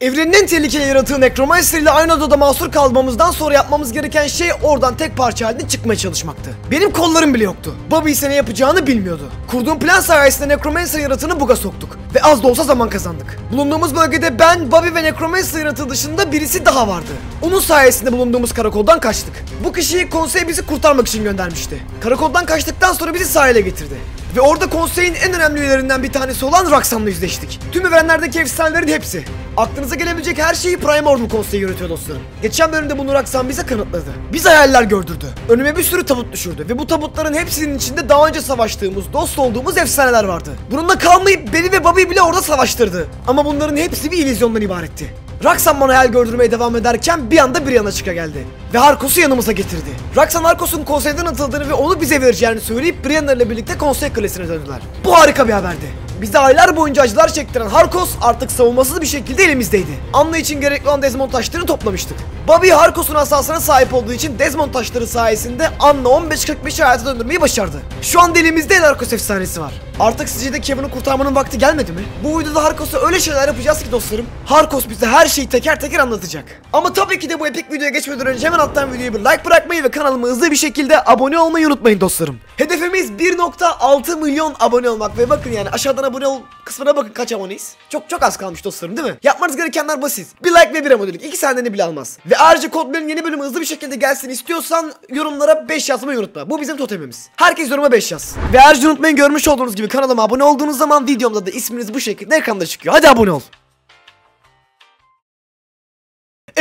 Evrenin en tehlikeli yaratığı Necromancer ile aynı odada mahsur kalmamızdan sonra yapmamız gereken şey oradan tek parça halinde çıkmaya çalışmaktı. Benim kollarım bile yoktu. Bobby ise ne yapacağını bilmiyordu. Kurduğum plan sayesinde Necromancer yaratığını buga soktuk. Ve az da olsa zaman kazandık. Bulunduğumuz bölgede ben, Bobby ve Necromancer yaratığı dışında birisi daha vardı. Onun sayesinde bulunduğumuz karakoldan kaçtık. Bu kişiyi konsey bizi kurtarmak için göndermişti. Karakoldan kaçtıktan sonra bizi sahile getirdi. Ve orada konseyin en önemli üyelerinden bir tanesi olan Roxanne'la yüzleştik. Tüm evrenlerdeki efsanelerin hepsi. Aklınıza gelebilecek her şeyi Primordial konseyi yürütüyor dostlarım. Geçen bölümde bunu Roxanne bize kanıtladı. Biz hayaller gördürdü. Önüme bir sürü tabut düşürdü ve bu tabutların hepsinin içinde daha önce savaştığımız, dost olduğumuz efsaneler vardı. Bununla kalmayıp beni ve Bobby'yi bile orada savaştırdı. Ama bunların hepsi bir illüzyondan ibaretti. Raksan bana hayal gördürmeye devam ederken bir anda bir yana çıka geldi. Ve Harkos'u yanımıza getirdi. Raksan Harkos'un konseyden atıldığını ve onu bize vereceğini söyleyip Brianna ile birlikte konsey kalesine döndüler. Bu harika bir haberdi. Bize aylar boyunca acılar çektiren Harkos artık savunmasız bir şekilde elimizdeydi. Anla için gerekli olan Desmond taşlarını toplamıştık. Bobby Harkos'un asasına sahip olduğu için Desmond taşları sayesinde Anla 15-45'i hayata döndürmeyi başardı. Şu an elimizde El Harkos efsanesi var. Artık sizce de Kevin'i kurtarmanın vakti gelmedi mi? Bu videoda Harkos'a öyle şeyler yapacağız ki dostlarım. Harkos bize her şeyi teker teker anlatacak. Ama tabii ki de bu epik videoya geçmeden önce hemen alttan videoya bir like bırakmayı ve kanalıma hızlı bir şekilde abone olmayı unutmayın dostlarım. Hedefimiz 1.6 milyon abone olmak ve bakın yani aşağıdan abone ol kısmına bakın kaç aboneyiz. Çok çok az kalmış dostlarım değil mi? Yapmanız gerekenler basit. Bir like ve bir abonelik. İki saniyeni bile almaz. Ve ayrıca Kodman'ın yeni bölümü hızlı bir şekilde gelsin istiyorsan yorumlara 5 yazmayı unutma. Bu bizim totemimiz. Herkes yoruma 5 yaz. Ve ayrıca unutmayın görmüş olduğunuz gibi kanalıma abone olduğunuz zaman videomda da isminiz bu şekilde ekranda çıkıyor. Hadi abone ol.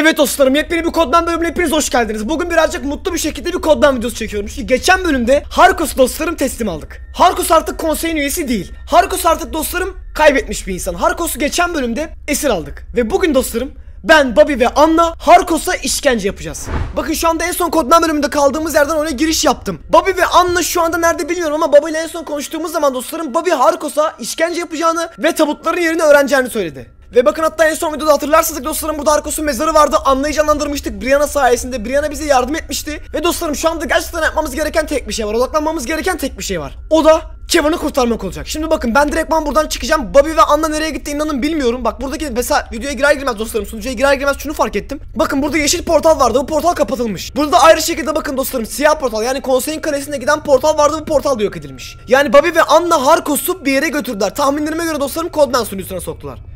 Evet dostlarım yepyeni bir koddan bölümüne hepiniz hoş geldiniz. Bugün birazcık mutlu bir şekilde bir koddan videosu çekiyorum. Çünkü geçen bölümde Harkos dostlarım teslim aldık. Harkos artık konseyin üyesi değil. Harkos artık dostlarım kaybetmiş bir insan. Harkos'u geçen bölümde esir aldık. Ve bugün dostlarım ben, Bobby ve Anna Harkos'a işkence yapacağız. Bakın şu anda en son koddan bölümünde kaldığımız yerden oraya giriş yaptım. Bobby ve Anna şu anda nerede bilmiyorum ama Bobby ile en son konuştuğumuz zaman dostlarım Bobby Harkos'a işkence yapacağını ve tabutların yerini öğreneceğini söyledi. Ve bakın hatta en son videoda hatırlarsanız dostlarım burada Arkos'un mezarı vardı. Anna'yı canlandırmıştık Brianna sayesinde. Brianna bize yardım etmişti. Ve dostlarım şu anda gerçekten yapmamız gereken tek bir şey var. Odaklanmamız gereken tek bir şey var. O da Kevin'i kurtarmak olacak. Şimdi bakın ben direktman buradan çıkacağım. Bobby ve Anna nereye gitti inanın bilmiyorum. Bak buradaki mesela videoya girer girmez dostlarım sunucuya girer girmez şunu fark ettim. Bakın burada yeşil portal vardı. Bu portal kapatılmış. Burada ayrı şekilde bakın dostlarım siyah portal yani konseyin kalesine giden portal vardı. Bu portal da yok edilmiş. Yani Bobby ve Anna Harkos'u bir yere götürdüler. Tahminlerime göre dostlarım Codman sunucusuna soktular.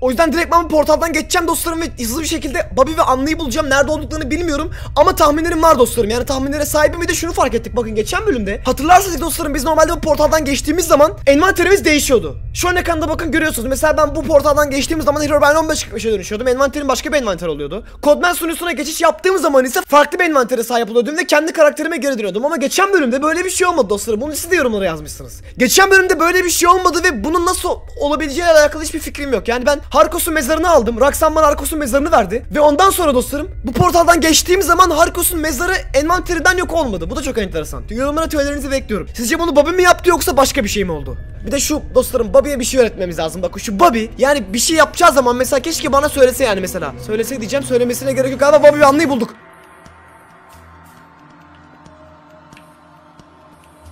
O yüzden direkt ben bu portaldan geçeceğim dostlarım ve hızlı bir şekilde Bobby ve Anna'yı bulacağım. Nerede olduklarını bilmiyorum ama tahminlerim var dostlarım. Yani tahminlere sahibim bir de şunu fark ettik. Bakın geçen bölümde hatırlarsanız dostlarım biz normalde bu portaldan geçtiğimiz zaman envanterimiz değişiyordu. Şu an ekranda bakın görüyorsunuz. Mesela ben bu portaldan geçtiğimiz zaman Herobrine 15 45'e dönüşüyordum. Envanterim başka bir envanter oluyordu. Codman sunucusuna geçiş yaptığım zaman ise farklı bir envantere sahip oluyordum ve kendi karakterime geri dönüyordum. Ama geçen bölümde böyle bir şey olmadı dostlarım. Bunu siz de yorumlara yazmışsınız. Geçen bölümde böyle bir şey olmadı ve bunun nasıl olabileceğiyle alakalı hiçbir fikrim yok. Yani ben Harkos'un mezarını aldım. Raksan bana Harkos'un mezarını verdi. Ve ondan sonra dostlarım bu portaldan geçtiğim zaman Harkos'un mezarı envanterinden yok olmadı. Bu da çok enteresan. Yorumlara tüylerinizi bekliyorum. Sizce bunu Bobby mi yaptı yoksa başka bir şey mi oldu? Bir de şu dostlarım Bobby'ye bir şey öğretmemiz lazım. Bakın şu Bobby yani bir şey yapacağı zaman mesela keşke bana söylese yani mesela. Söylese diyeceğim söylemesine gerek yok. Galiba Bobby anlayı bulduk.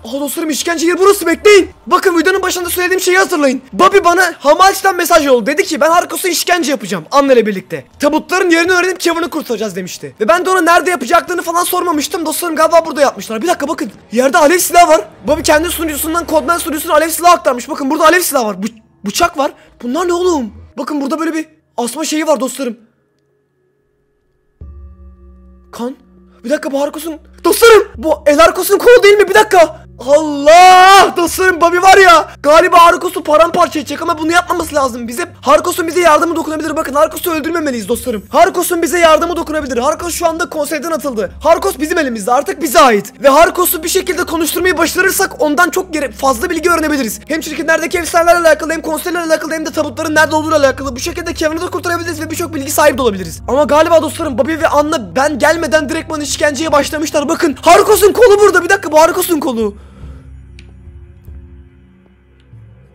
Aa dostlarım işkence yeri burası bekleyin. Bakın videonun başında söylediğim şeyi hatırlayın. Bobby bana Hamalç'tan mesaj yolladı. Dedi ki ben Harkos'a işkence yapacağım ile birlikte. Tabutların yerini öğrenip Kevin'i kurtaracağız demişti. Ve ben de ona nerede yapacaklarını falan sormamıştım. Dostlarım galiba burada yapmışlar. Bir dakika bakın. Yerde alev silahı var. Bobby kendi sunucusundan Codman sunucusuna alev silahı aktarmış. Bakın burada alev silahı var. Bu bıçak var. Bunlar ne oğlum? Bakın burada böyle bir asma şeyi var dostlarım. Kan. Bir dakika bu Harkos'un... Dostlarım bu El Harkos'un kolu değil mi? Bir dakika. Allah! Dostlarım Bobby var ya galiba Harkos'u paramparça edecek ama bunu yapmaması lazım. Bize Harkos'un bize yardımı dokunabilir. Bakın Harkos'u öldürmemeliyiz dostlarım. Harkos'un bize yardımı dokunabilir. Harkos şu anda konseyden atıldı. Harkos bizim elimizde artık bize ait. Ve Harkos'u bir şekilde konuşturmayı başarırsak ondan çok gere fazla bilgi öğrenebiliriz. Hem çirkinlerdeki efsanelerle alakalı hem konseylerle alakalı hem de tabutların nerede olduğuyla alakalı. Bu şekilde Kevin'i de kurtarabiliriz ve birçok bilgi sahibi de olabiliriz. Ama galiba dostlarım Bobby ve Anna ben gelmeden direktman işkenceye başlamışlar. Bakın Harkos'un kolu burada. Bir dakika bu Harkos'un kolu.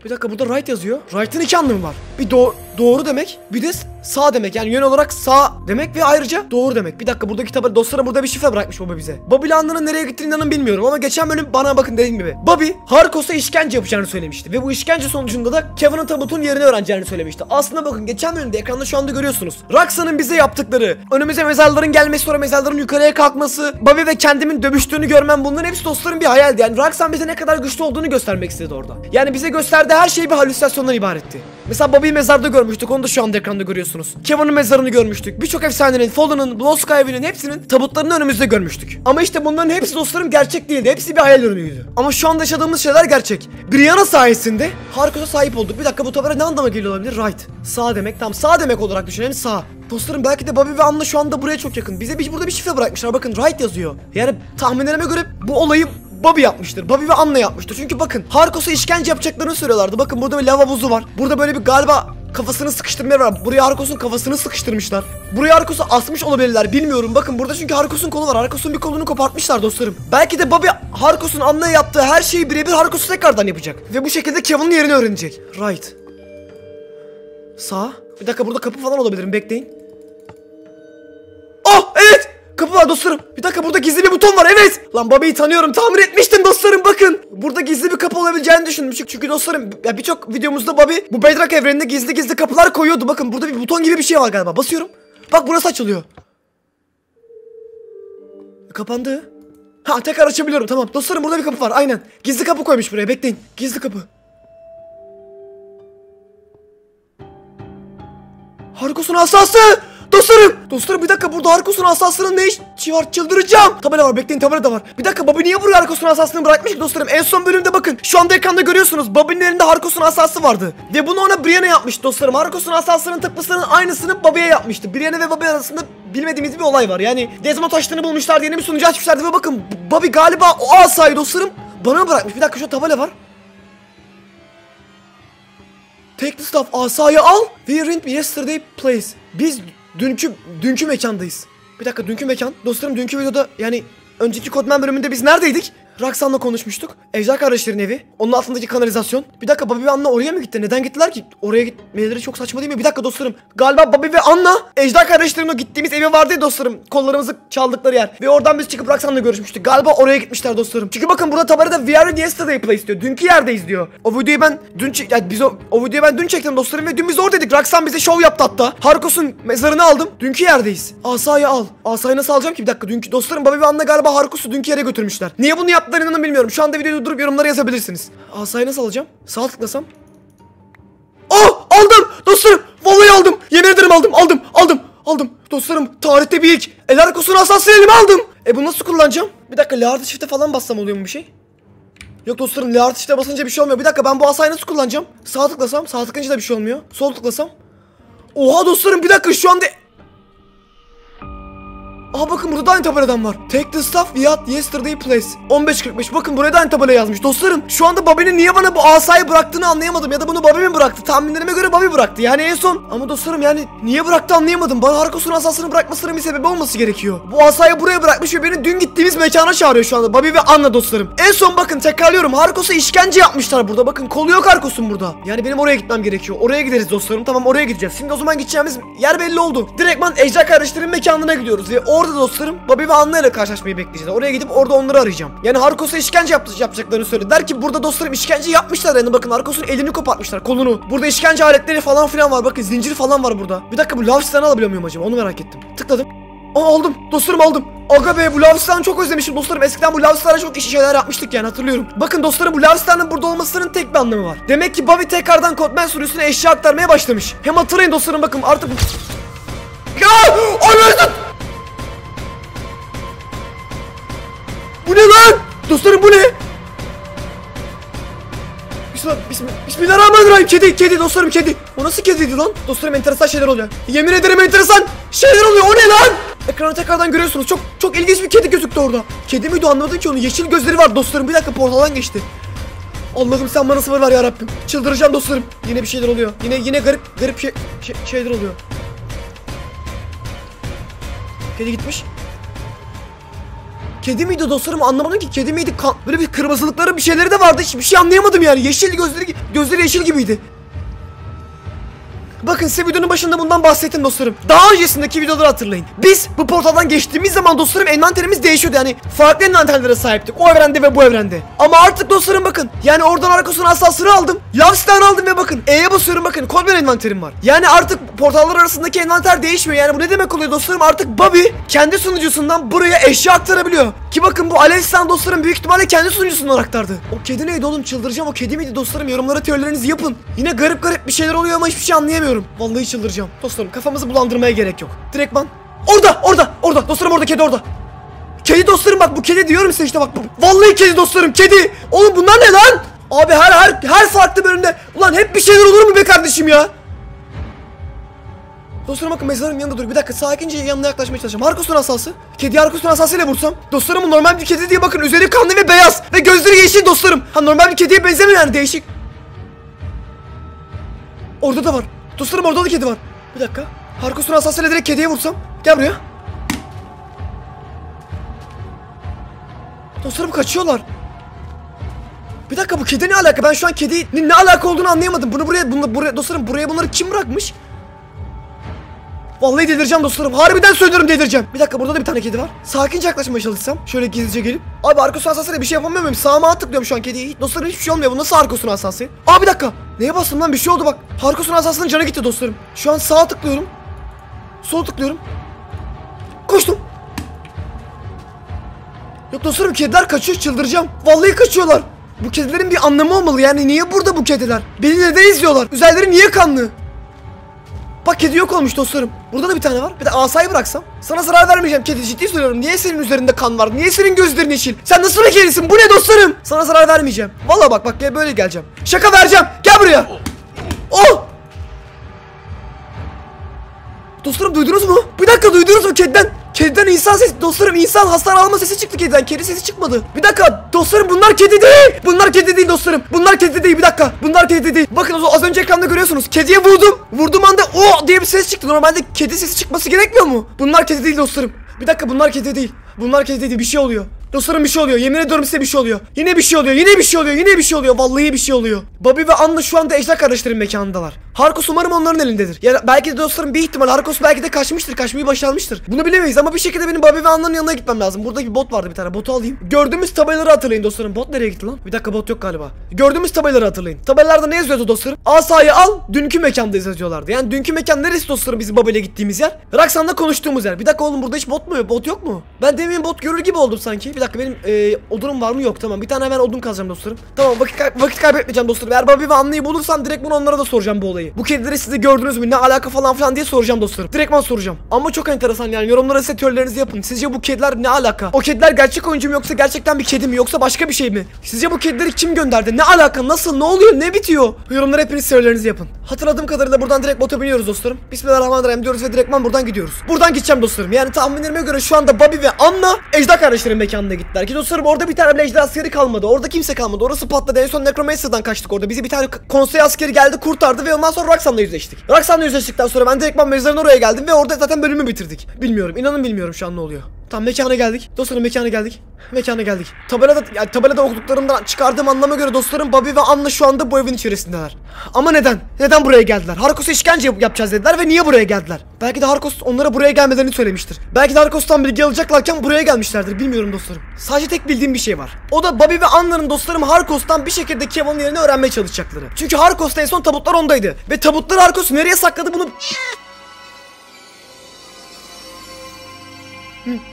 Bir dakika burada right yazıyor. Right'ın iki anlamı var. Bir do doğru demek bir de Sağ demek yani yön olarak sağ demek ve ayrıca doğru demek. Bir dakika buradaki tabela dostlarım burada bir şifre bırakmış baba bize. Bobby Landon'ın nereye gittiğini inanın bilmiyorum ama geçen bölüm bana bakın dediğim gibi. Bobby Harkos'a işkence yapacağını söylemişti ve bu işkence sonucunda da Kevin'in tabutun yerini öğreneceğini söylemişti. Aslında bakın geçen bölümde ekranda şu anda görüyorsunuz. Roxanne'ın bize yaptıkları, önümüze mezarların gelmesi sonra mezarların yukarıya kalkması, Bobby ve kendimin dövüştüğünü görmem bunların hepsi dostlarım bir hayaldi. Yani Roxanne bize ne kadar güçlü olduğunu göstermek istedi orada. Yani bize gösterdiği her şey bir halüsinasyondan ibaretti. Mesela Bobby'yi mezarda görmüştük onu da şu anda ekranda görüyorsunuz. Kevin'in mezarını görmüştük. Birçok efsanenin, Fallen'ın, Skyvi'nin hepsinin tabutlarını önümüzde görmüştük. Ama işte bunların hepsi dostlarım gerçek değildi. Hepsi bir hayal ürünüydü. Ama şu anda yaşadığımız şeyler gerçek. Brianna sayesinde Harkos'a sahip olduk. Bir dakika bu tabela ne anlama geliyor olabilir? Right. Sağ demek. Tamam sağ demek olarak düşünelim sağ. Dostlarım belki de Bobby ve Anna şu anda buraya çok yakın. Bize bir, burada bir şifre bırakmışlar. Bakın right yazıyor. Yani tahminlerime göre bu olayı Bobby yapmıştır. Bobby ve Anna yapmıştır. Çünkü bakın Harkos'a işkence yapacaklarını söylüyorlardı. Bakın burada bir lava buzu var. Burada böyle bir galiba kafasını sıkıştırma yeri var. Buraya Harkos'un kafasını sıkıştırmışlar. Buraya Harkos'u asmış olabilirler. Bilmiyorum. Bakın burada çünkü Harkos'un kolu var. Harkos'un bir kolunu kopartmışlar dostlarım. Belki de Bobby Harkos'un Anna'ya yaptığı her şeyi birebir Harkos'u tekrardan yapacak. Ve bu şekilde Kevin'in yerini öğrenecek. Right. Sağ. Bir dakika burada kapı falan olabilirim. Bekleyin. Kapı var dostlarım. Bir dakika burada gizli bir buton var evet. Lan Bobby'yi tanıyorum tamir etmiştim dostlarım bakın. Burada gizli bir kapı olabileceğini düşünmüştüm. Çünkü dostlarım ya birçok videomuzda Bobby bu Bedrock evreninde gizli gizli kapılar koyuyordu. Bakın burada bir buton gibi bir şey var galiba. Basıyorum. Bak burası açılıyor. Kapandı. Ha tekrar açabiliyorum tamam. Dostlarım burada bir kapı var aynen. Gizli kapı koymuş buraya bekleyin. Gizli kapı. Harikos'un asası! Dostlarım! Dostlarım bir dakika burada Harikos'un asasının ne işi var? Çıldıracağım! Tabela var bekleyin tabela da var. Bir dakika Bobby niye buraya Harikos'un asasını bırakmış ki dostlarım? En son bölümde bakın. Şu anda ekranda görüyorsunuz. Bobby'nin elinde Harikos'un asası vardı. Ve bunu ona Brianna yapmış dostlarım. Harikos'un asasının tıpkısının aynısını Bobby'ye yapmıştı. Brianna ve Bobby arasında bilmediğimiz bir olay var. Yani Desmond taşlarını bulmuşlar yeni bir sunucu açmışlardı ve bakın Bobby galiba o asayı dostlarım bana mı bırakmış? Bir dakika şu tabela var. Take the stuff asayı al. We in yesterday place. Biz dünkü dünkü mekandayız. Bir dakika dünkü mekan. Dostlarım dünkü videoda yani önceki Kodman bölümünde biz neredeydik? Raksan'la konuşmuştuk. Ejder kardeşlerin evi. Onun altındaki kanalizasyon. Bir dakika Bobby ve Anna oraya mı gitti? Neden gittiler ki? Oraya gitmeleri çok saçma değil mi? Bir dakika dostlarım. Galiba Bobby ve Anna Ejder kardeşlerin o gittiğimiz evi vardı ya dostlarım. Kollarımızı çaldıkları yer. Ve oradan biz çıkıp Raksan'la görüşmüştük. Galiba oraya gitmişler dostlarım. Çünkü bakın burada We are in yesterday place diyor. Dünkü yerdeyiz diyor. O videoyu ben dün çek... Yani biz o, o videoyu ben dün çektim dostlarım ve dün biz oradaydık. Raksan bize şov yaptı hatta. Harkos'un mezarını aldım. Dünkü yerdeyiz. Asayı al. Asayı nasıl alacağım ki bir dakika? Dünkü dostlarım Bobby ve Anna galiba Harkos'u dünkü yere götürmüşler. Niye bunu yaptılar inanın bilmiyorum. Şu anda videoyu durup yorumlara yazabilirsiniz. Asayı nasıl alacağım? Sağ tıklasam. Oh aldım dostlarım. Vallahi aldım. Yemin ederim aldım aldım aldım. Aldım. Dostlarım tarihte bir ilk. El arkasını asasını elime aldım. E bunu nasıl kullanacağım? Bir dakika L artı shift'e falan bassam oluyor mu bir şey? Yok dostlarım L artı shift'e basınca bir şey olmuyor. Bir dakika ben bu asayı nasıl kullanacağım? Sağ tıklasam sağ tıklayınca da bir şey olmuyor. Sol tıklasam. Oha dostlarım bir dakika şu anda Aha bakın burada da aynı tabeladan var. Take the stuff we had yesterday place. 15.45 bakın buraya da aynı tabela yazmış. Dostlarım şu anda Bobby'nin niye bana bu asayı bıraktığını anlayamadım. Ya da bunu Bobby mi bıraktı? Tahminlerime göre Bobby bıraktı. Yani en son. Ama dostlarım yani niye bıraktı anlayamadım. Bana Harkos'un asasını bırakmasının bir sebebi olması gerekiyor. Bu asayı buraya bırakmış ve beni dün gittiğimiz mekana çağırıyor şu anda. Bobby ve Anna dostlarım. En son bakın tekrarlıyorum. Harkos'a işkence yapmışlar burada. Bakın kolu yok Harkos'un burada. Yani benim oraya gitmem gerekiyor. Oraya gideriz dostlarım. Tamam oraya gideceğiz. Şimdi o zaman gideceğimiz yer belli oldu. Direktman Ejder kardeşlerin mekanına gidiyoruz. Ve orada dostlarım Bobby ve Anna ile karşılaşmayı bekleyeceğiz. Oraya gidip orada onları arayacağım. Yani Harkos'a işkence yap yapacaklarını söylediler ki burada dostlarım işkence yapmışlar yani bakın Harkos'un elini kopartmışlar kolunu. Burada işkence aletleri falan filan var bakın zincir falan var burada. Bir dakika bu Lavs'tan alabiliyor muyum acaba onu merak ettim. Tıkladım. Aa aldım dostlarım aldım. Aga be bu Lavs'tan çok özlemişim dostlarım. Eskiden bu Lavs'larla çok işi şeyler yapmıştık yani hatırlıyorum. Bakın dostlarım bu Lavs'ların burada olmasının tek bir anlamı var. Demek ki Bobby tekrardan Codman sürüsüne eşya aktarmaya başlamış. Hem hatırlayın dostlarım bakın artık... Ya! Anasını! Bu ne lan? Dostlarım bu ne? Bismillah, bismillah, Bismillahirrahmanirrahim. Kedi, kedi dostlarım kedi. O nasıl kediydi lan? Dostlarım enteresan şeyler oluyor. Yemin ederim enteresan şeyler oluyor. O ne lan? Ekranı tekrardan görüyorsunuz. Çok çok ilginç bir kedi gözüktü orada. Kedi miydi anlamadım ki onu. Yeşil gözleri var dostlarım. Bir dakika portaldan geçti. Allah'ım sen bana sabır ver ya Rabbim. Çıldıracağım dostlarım. Yine bir şeyler oluyor. Yine yine garip garip şey, şey- şeyler oluyor. Kedi gitmiş. Kedi miydi dostlarım? Anlamadım ki. Kedi miydi? Böyle bir kırmızılıkları bir şeyleri de vardı. Hiçbir şey anlayamadım yani. Yeşil gözleri gözleri yeşil gibiydi. Bakın size videonun başında bundan bahsettim dostlarım. Daha öncesindeki videoları hatırlayın. Biz bu portaldan geçtiğimiz zaman dostlarım envanterimiz değişiyordu yani. Farklı envanterlere sahiptik. O evrende ve bu evrende. Ama artık dostlarım bakın. Yani oradan Arkos'un asasını aldım. Lav aldım ve bakın. E'ye basıyorum bakın. Kod bir envanterim var. Yani artık portallar arasındaki envanter değişmiyor. Yani bu ne demek oluyor dostlarım? Artık Bobby kendi sunucusundan buraya eşya aktarabiliyor. Ki bakın bu Alev Silah dostlarım büyük ihtimalle kendi sunucusundan aktardı. O kedi neydi oğlum? Çıldıracağım. O kedi miydi dostlarım? Yorumlara teorilerinizi yapın. Yine garip garip bir şeyler oluyor ama hiçbir şey anlayamıyorum. Vallahi çıldıracağım. Dostlarım kafamızı bulandırmaya gerek yok. Direktman. Orada, orada, orada. Dostlarım orada kedi orada. Kedi dostlarım bak bu kedi diyorum size işte bak bu. Vallahi kedi dostlarım kedi. Oğlum bunlar ne lan? Abi her her her farklı bölümde ulan hep bir şeyler olur mu be kardeşim ya? Dostlarım bakın mezarın yanında dur. Bir dakika sakince yanına yaklaşmaya çalışacağım. Harkus'un asası. Kedi Harkus'un asasıyla vursam. Dostlarım bu normal bir kedi diye bakın. Üzeri kanlı ve beyaz. Ve gözleri yeşil dostlarım. Ha normal bir kediye benzemiyor yani değişik. Orada da var. Dostlarım orada da kedi var. Bir dakika. Harkus'un asasıyla direkt kediye vursam. Gel buraya. Dostlarım kaçıyorlar. Bir dakika bu kedi ne alaka? Ben şu an kedinin ne alaka olduğunu anlayamadım. Bunu buraya, bunu buraya dostlarım buraya bunları kim bırakmış? Vallahi delireceğim dostlarım. Harbiden söylüyorum delireceğim. Bir dakika burada da bir tane kedi var. Sakince yaklaşmaya çalışsam. Şöyle gizlice gelip. Abi arkasına hassasıyla bir şey yapamıyor muyum? Sağıma tıklıyorum şu an kediyi. Dostlarım hiçbir şey olmuyor. Bu nasıl arkasına hassası? Aa bir dakika. Neye bastım lan? Bir şey oldu bak. Arkasına hassasının canı gitti dostlarım. Şu an sağa tıklıyorum. Sol tıklıyorum. Koştum. Yok dostlarım kediler kaçıyor çıldıracağım. Vallahi kaçıyorlar. Bu kedilerin bir anlamı olmalı yani niye burada bu kediler? Beni neden izliyorlar? Üzerleri niye kanlı? Bak kedi yok olmuş dostlarım. Burada da bir tane var. Bir de asayı bıraksam. Sana zarar vermeyeceğim kedi ciddi söylüyorum. Niye senin üzerinde kan var? Niye senin gözlerin yeşil? Sen nasıl bir kedisin? Bu ne dostlarım? Sana zarar vermeyeceğim. Vallahi bak bak böyle geleceğim. Şaka vereceğim. Gel buraya. Oh! Dostlarım duydunuz mu? Bir dakika duydunuz mu kediden? Kediden insan sesi. Dostlarım insan hasar alma sesi çıktı kediden. Kedi sesi çıkmadı. Bir dakika. Dostlarım bunlar kedi değil. Bunlar kedi değil dostlarım. Bunlar kedi değil. Bir dakika. Bunlar kedi değil. Bakın az- önce ekranda görüyorsunuz. Kediye vurdum. Vurduğum anda o diye bir ses çıktı. Normalde kedi sesi çıkması gerekmiyor mu? Bunlar kedi değil dostlarım. Bir dakika bunlar kedi değil. Bunlar kedi değil. Bir şey oluyor. Dostlarım bir şey oluyor. Yemin ediyorum size bir şey oluyor. Yine bir şey oluyor. Yine bir şey oluyor. Yine bir şey oluyor. Vallahi bir şey oluyor. Bobby ve Anna şu anda ejder kardeşlerin mekanındalar. Harkos umarım onların elindedir. Yani belki de dostlarım bir ihtimal Harkos belki de kaçmıştır. Kaçmayı başarmıştır. Bunu bilemeyiz ama bir şekilde benim Bobby ve Anna'nın yanına gitmem lazım. Burada bir bot vardı bir tane. Botu alayım. Gördüğümüz tabelaları hatırlayın dostlarım. Bot nereye gitti lan? Bir dakika bot yok galiba. Gördüğümüz tabelaları hatırlayın. Tabelalarda ne yazıyordu dostlarım? Asayı al. Dünkü mekandayız yazıyorlardı. Yani dünkü mekan neresi dostlarım bizim Bobby ile gittiğimiz yer? Raksan'da konuştuğumuz yer. Bir dakika oğlum burada hiç bot mu? Bot yok mu? Ben demin bot görür gibi oldum sanki. Bir dakika benim e, odunum var mı? Yok tamam. Bir tane hemen odun kazacağım dostlarım. Tamam vakit, kay- vakit kaybetmeyeceğim dostlarım. Eğer Bobby ve Anna'yı bulursam direkt bunu onlara da soracağım bu olayı. Bu kedileri siz de gördünüz mü? Ne alaka falan filan diye soracağım dostlarım. Direktman soracağım. Ama çok enteresan yani. Yorumlara size teorilerinizi yapın. Sizce bu kediler ne alaka? O kediler gerçek oyuncu mu yoksa gerçekten bir kedi mi yoksa başka bir şey mi? Sizce bu kedileri kim gönderdi? Ne alaka? Nasıl? Ne oluyor? Ne bitiyor? Yorumlara hepiniz teorilerinizi yapın. Hatırladığım kadarıyla buradan direkt bota biniyoruz dostlarım. Bismillahirrahmanirrahim diyoruz ve direktman buradan gidiyoruz. Buradan gideceğim dostlarım. Yani tahminlerime göre şu anda Bobby ve Anna Ejder mekanına gittiler. Ki dostlarım orada bir tane bile askeri kalmadı. Orada kimse kalmadı. Orası patladı. En son Necromancer'dan kaçtık orada. Bizi bir tane konsey askeri geldi kurtardı ve ondan sonra Roxanne'la yüzleştik. Roxanne'la yüzleştikten sonra ben direktman mezarın oraya geldim ve orada zaten bölümü bitirdik. Bilmiyorum. inanın bilmiyorum şu an ne oluyor. Tamam mekana geldik. Dostlarım mekana geldik. Mekana geldik. Tabelada yani tabelada okuduklarımdan çıkardığım anlama göre dostlarım Bobby ve Anna şu anda bu evin içerisindeler. Ama neden? Neden buraya geldiler? Harkos'a işkence yap- yapacağız dediler ve niye buraya geldiler? Belki de Harkos onlara buraya gelmelerini söylemiştir. Belki de Harkos'tan bilgi alacaklarken buraya gelmişlerdir. Bilmiyorum dostlarım. Sadece tek bildiğim bir şey var. O da Bobby ve Anna'nın dostlarım Harkos'tan bir şekilde Kevin'in yerini öğrenmeye çalışacakları. Çünkü Harkos'ta en son tabutlar ondaydı. Ve tabutları Harkos nereye sakladı bunu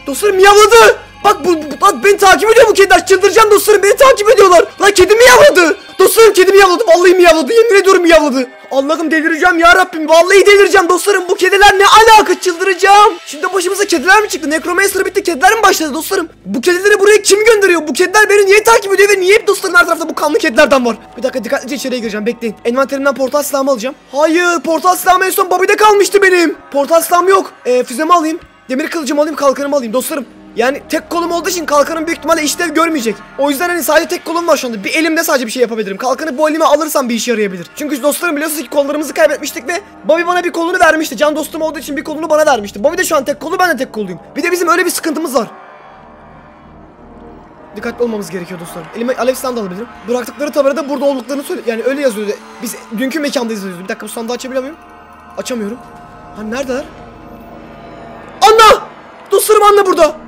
Dostlarım miyavladı. Bak bu, bu- bak beni takip ediyor bu kediler. Çıldıracağım dostlarım beni takip ediyorlar. Lan kedi miyavladı. Dostlarım kedi miyavladı. Vallahi miyavladı. Yemin ediyorum miyavladı. Allah'ım delireceğim ya Rabbim. Vallahi delireceğim dostlarım. Bu kediler ne alaka çıldıracağım. Şimdi başımıza kediler mi çıktı? Necromancer bitti. Kediler mi başladı dostlarım? Bu kedileri buraya kim gönderiyor? Bu kediler beni niye takip ediyor ve niye hep dostlarım her tarafta bu kanlı kedilerden var? Bir dakika dikkatlice içeriye gireceğim. Bekleyin. Envanterimden portal silahımı alacağım. Hayır portal silahım en son Bobby'de kalmıştı benim. Portal silahım yok. Ee, füzemi alayım. Demir kılıcımı alayım kalkanımı alayım dostlarım. Yani tek kolum olduğu için kalkanım büyük ihtimalle işlev görmeyecek. O yüzden hani sadece tek kolum var şu anda. Bir elimde sadece bir şey yapabilirim. Kalkanı bu elime alırsam bir işe yarayabilir. Çünkü dostlarım biliyorsunuz ki kollarımızı kaybetmiştik ve Bobby bana bir kolunu vermişti. Can dostum olduğu için bir kolunu bana vermişti. Bobby de şu an tek kolu ben de tek koluyum. Bir de bizim öyle bir sıkıntımız var. Dikkatli olmamız gerekiyor dostlarım. Elime alev da alabilirim. Bıraktıkları tabelada burada olduklarını söyle. Yani öyle yazıyordu. Biz dünkü mekandayız yazıyordu. Bir dakika bu sandığı açabiliyor muyum? Açamıyorum. Ha neredeler? Anna! Dostlarım Anna burada.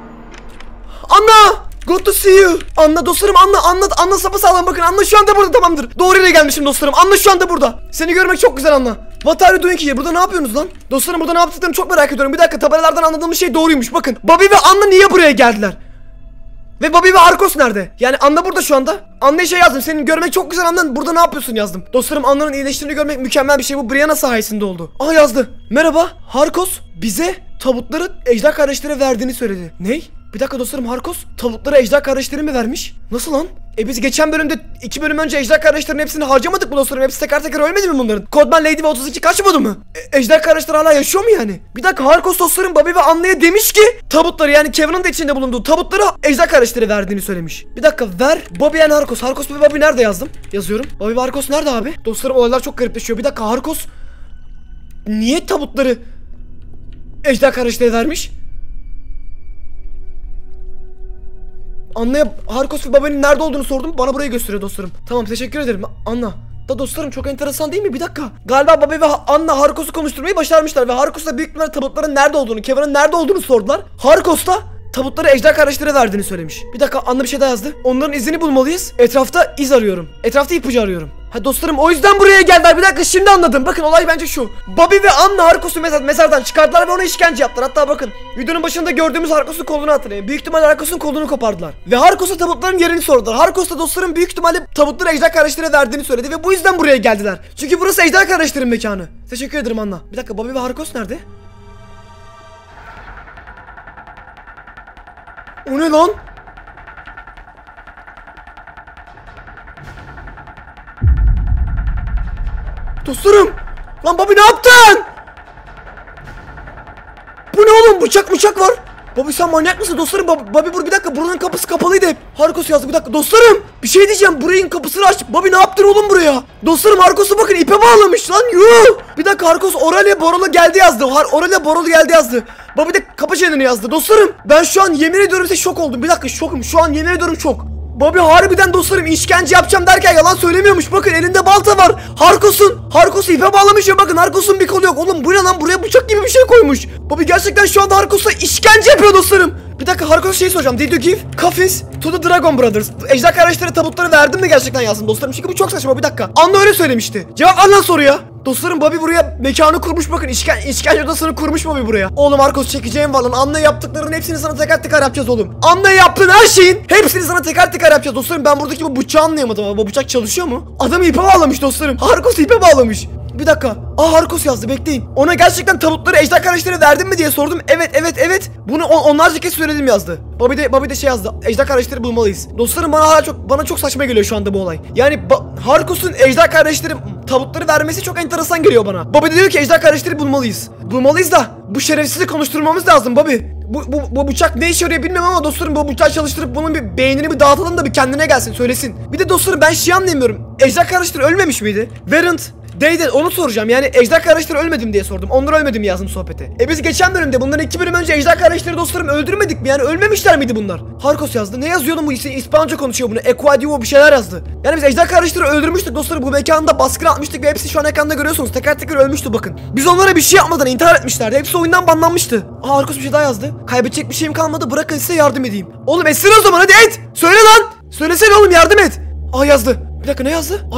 Anna! Good to see you. Anna dostlarım Anna Anna Anna sapasağlam bakın Anna şu anda burada tamamdır. Doğru yere gelmişim dostlarım. Anna şu anda burada. Seni görmek çok güzel Anna. What are you doing here? Burada ne yapıyorsunuz lan? Dostlarım burada ne yaptıklarını çok merak ediyorum. Bir dakika tabelalardan anladığımız şey doğruymuş. Bakın Bobby ve Anna niye buraya geldiler? Ve Bobby ve Arcos nerede? Yani Anna burada şu anda. Anna'ya şey yazdım. Seni görmek çok güzel Anna. Burada ne yapıyorsun yazdım. Dostlarım Anna'nın iyileştiğini görmek mükemmel bir şey. Bu Brianna sayesinde oldu. Aha yazdı. Merhaba. Harkos bize tabutları ejder kardeşlere verdiğini söyledi. Ney? Bir dakika dostlarım Harkos tavukları ejder kardeşleri mi vermiş? Nasıl lan? E biz geçen bölümde iki bölüm önce ejder kardeşlerin hepsini harcamadık mı dostlarım? Hepsi teker teker ölmedi mi bunların? Kodman Lady ve 32 kaçmadı mı? E, ejder kardeşler hala yaşıyor mu yani? Bir dakika Harkos dostlarım Bobby ve Anna'ya demiş ki tabutları yani Kevin'in de içinde bulunduğu tabutları ejder kardeşleri verdiğini söylemiş. Bir dakika ver Bobby and Harkos. Harkos ve Bobby nerede yazdım? Yazıyorum. Bobby ve Harkos nerede abi? Dostlarım olaylar çok garipleşiyor. Bir dakika Harkos niye tabutları ejder kardeşleri vermiş? Anna'ya Harkos ve babanın nerede olduğunu sordum. Bana burayı gösteriyor dostlarım. Tamam teşekkür ederim. Anna. Da dostlarım çok enteresan değil mi? Bir dakika. Galiba Bobby ve Anna Harkos'u konuşturmayı başarmışlar ve Harkos da büyük ihtimalle tabutların nerede olduğunu, Kevin'in nerede olduğunu sordular. Harkos da tabutları ejder kardeşlere verdiğini söylemiş. Bir dakika Anna bir şey daha yazdı. Onların izini bulmalıyız. Etrafta iz arıyorum. Etrafta ipucu arıyorum. Ha dostlarım o yüzden buraya geldiler. Bir dakika şimdi anladım. Bakın olay bence şu. Bobby ve Anna Harkos'u mezar, mezardan çıkardılar ve ona işkence yaptılar. Hatta bakın videonun başında gördüğümüz Harkos'un kolunu hatırlayın. Büyük ihtimalle Harkos'un kolunu kopardılar. Ve Harkos'a tabutların yerini sordular. Harkos da dostlarım büyük ihtimalle tabutları ejder kardeşlere verdiğini söyledi ve bu yüzden buraya geldiler. Çünkü burası ejder kardeşlerin mekanı. Teşekkür ederim Anna. Bir dakika Bobby ve Harkos nerede? O ne lan? Dostlarım! Lan Bobby ne yaptın? Bu ne oğlum? Bıçak bıçak var. Bobby sen manyak mısın dostlarım? Bob- Bobby bur bir dakika buranın kapısı kapalıydı hep. Harkos yazdı bir dakika. Dostlarım bir şey diyeceğim. Burayın kapısını aç. Bobby ne yaptın oğlum buraya? Dostlarım Harkos'u bakın ipe bağlamış lan. Yuh! Bir dakika Harkos Oralia Borolo geldi yazdı. Har Oralia Borolo geldi yazdı. Bobby de kapı çeneni yazdı. Dostlarım ben şu an yemin ediyorum size şok oldum. Bir dakika şokum. Şu an yemin ediyorum şok. Bobby harbiden dostlarım işkence yapacağım derken yalan söylemiyormuş. Bakın elinde balta var. Harkos'un. Harkos'u ipe bağlamış ya bakın Harkos'un bir kolu yok. Oğlum bu ne lan buraya bıçak gibi bir şey koymuş. Bobby gerçekten şu anda Harkos'a işkence yapıyor dostlarım. Bir dakika Harkos'a şey soracağım. Did you give coffins to the Dragon Brothers? Ejder kardeşlere tabutları verdin mi gerçekten yazdım dostlarım. Çünkü bu çok saçma bir dakika. Anla öyle söylemişti. Cevap ver lan soruya. Dostlarım Bobby buraya mekanı kurmuş bakın işken, işkence odasını kurmuş Bobby buraya. Oğlum Marcos çekeceğim var lan Anna yaptıklarının hepsini sana teker teker yapacağız oğlum. Anna yaptığın her şeyin hepsini sana teker teker yapacağız dostlarım. Ben buradaki bu bıçağı anlayamadım ama bu bıçak çalışıyor mu? Adamı ipe bağlamış dostlarım. Harkos ipe bağlamış. Bir dakika. Aa Harkos yazdı bekleyin. Ona gerçekten tabutları ejder kardeşlere verdin mi diye sordum. Evet evet evet. Bunu on, onlarca kez söyledim yazdı. Bobby de, Bobby de şey yazdı. Ejder kardeşleri bulmalıyız. Dostlarım bana hala çok bana çok saçma geliyor şu anda bu olay. Yani Harkos'un ejder kardeşleri tabutları vermesi çok enteresan geliyor bana. Bobby de diyor ki ejder kardeşleri bulmalıyız. Bulmalıyız da bu şerefsizi konuşturmamız lazım Bobby. Bu, bu, bu bıçak ne işe yarıyor bilmiyorum ama dostlarım bu bıçağı çalıştırıp bunun bir beynini bir dağıtalım da bir kendine gelsin söylesin. Bir de dostlarım ben şey anlayamıyorum. Ejder kardeşleri ölmemiş miydi? Verant Deyde onu soracağım yani ejder kardeşleri ölmedim diye sordum. Onlar ölmedim yazdım sohbete. E biz geçen bölümde bundan iki bölüm önce ejder kardeşleri dostlarım öldürmedik mi yani ölmemişler miydi bunlar? Harkos yazdı. Ne yazıyordu bu İs- İspanyolca konuşuyor bunu. Equadio bir şeyler yazdı. Yani biz ejder kardeşleri öldürmüştük dostlarım. Bu mekanda baskın atmıştık ve hepsi şu an ekranda görüyorsunuz. Teker teker ölmüştü bakın. Biz onlara bir şey yapmadan intihar etmişlerdi. Hepsi oyundan banlanmıştı. Aa Harkos bir şey daha yazdı. Kaybedecek bir şeyim kalmadı. Bırakın size yardım edeyim. Oğlum etsin o zaman hadi et. Söyle lan. Söylesene oğlum yardım et. Aa yazdı. Bir dakika ne yazdı?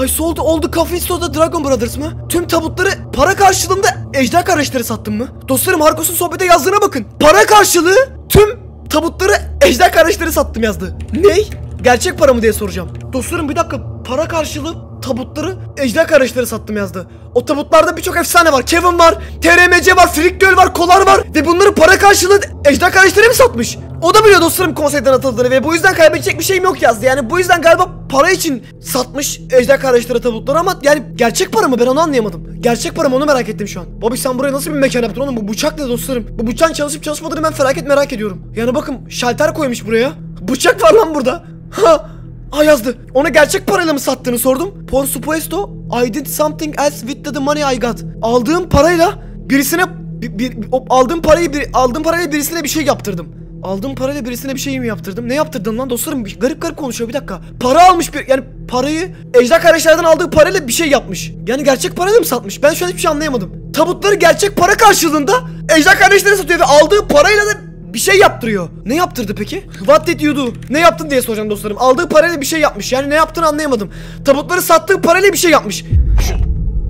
All the coffins to the Dragon Brothers mı? Tüm tabutları para karşılığında ejder kardeşleri sattım mı? Dostlarım Harkos'un sohbete yazdığına bakın. Para karşılığı tüm tabutları ejder kardeşleri sattım yazdı. Ney? Gerçek para mı diye soracağım. Dostlarım bir dakika para karşılığı tabutları ejder kardeşleri sattım yazdı. O tabutlarda birçok efsane var. Kevin var, TRMC var, Freak Girl var, Kolar var ve bunları para karşılığı ejder kardeşleri mi satmış? O da biliyor dostlarım konseyden atıldığını ve bu yüzden kaybedecek bir şeyim yok yazdı. Yani bu yüzden galiba para için satmış ejder kardeşleri tabutları ama yani gerçek para mı ben onu anlayamadım. Gerçek para mı onu merak ettim şu an. Bobby sen buraya nasıl bir mekan yaptın oğlum bu bıçak ne dostlarım? Bu bıçağın çalışıp çalışmadığını ben felaket merak ediyorum. Yani bakın şalter koymuş buraya. Bıçak var lan burada. Ha! Aa yazdı. Ona gerçek parayla mı sattığını sordum. Por supuesto I did something else with the money I got. Aldığım parayla birisine bir, bir- aldığım parayı bir aldığım parayla birisine bir şey yaptırdım. Aldığım parayla birisine bir şey mi yaptırdım? Ne yaptırdın lan dostlarım? Garip garip konuşuyor bir dakika. Para almış bir yani parayı ejder kardeşlerden aldığı parayla bir şey yapmış. Yani gerçek parayla mı satmış? Ben şu an hiçbir şey anlayamadım. tabutları gerçek para karşılığında ejder kardeşlere satıyor ve aldığı parayla da bir şey yaptırıyor. Ne yaptırdı peki? What did you do? Ne yaptın diye soracağım dostlarım. Aldığı parayla bir şey yapmış. Yani ne yaptığını anlayamadım. Tabutları sattığı parayla bir şey yapmış. Şu-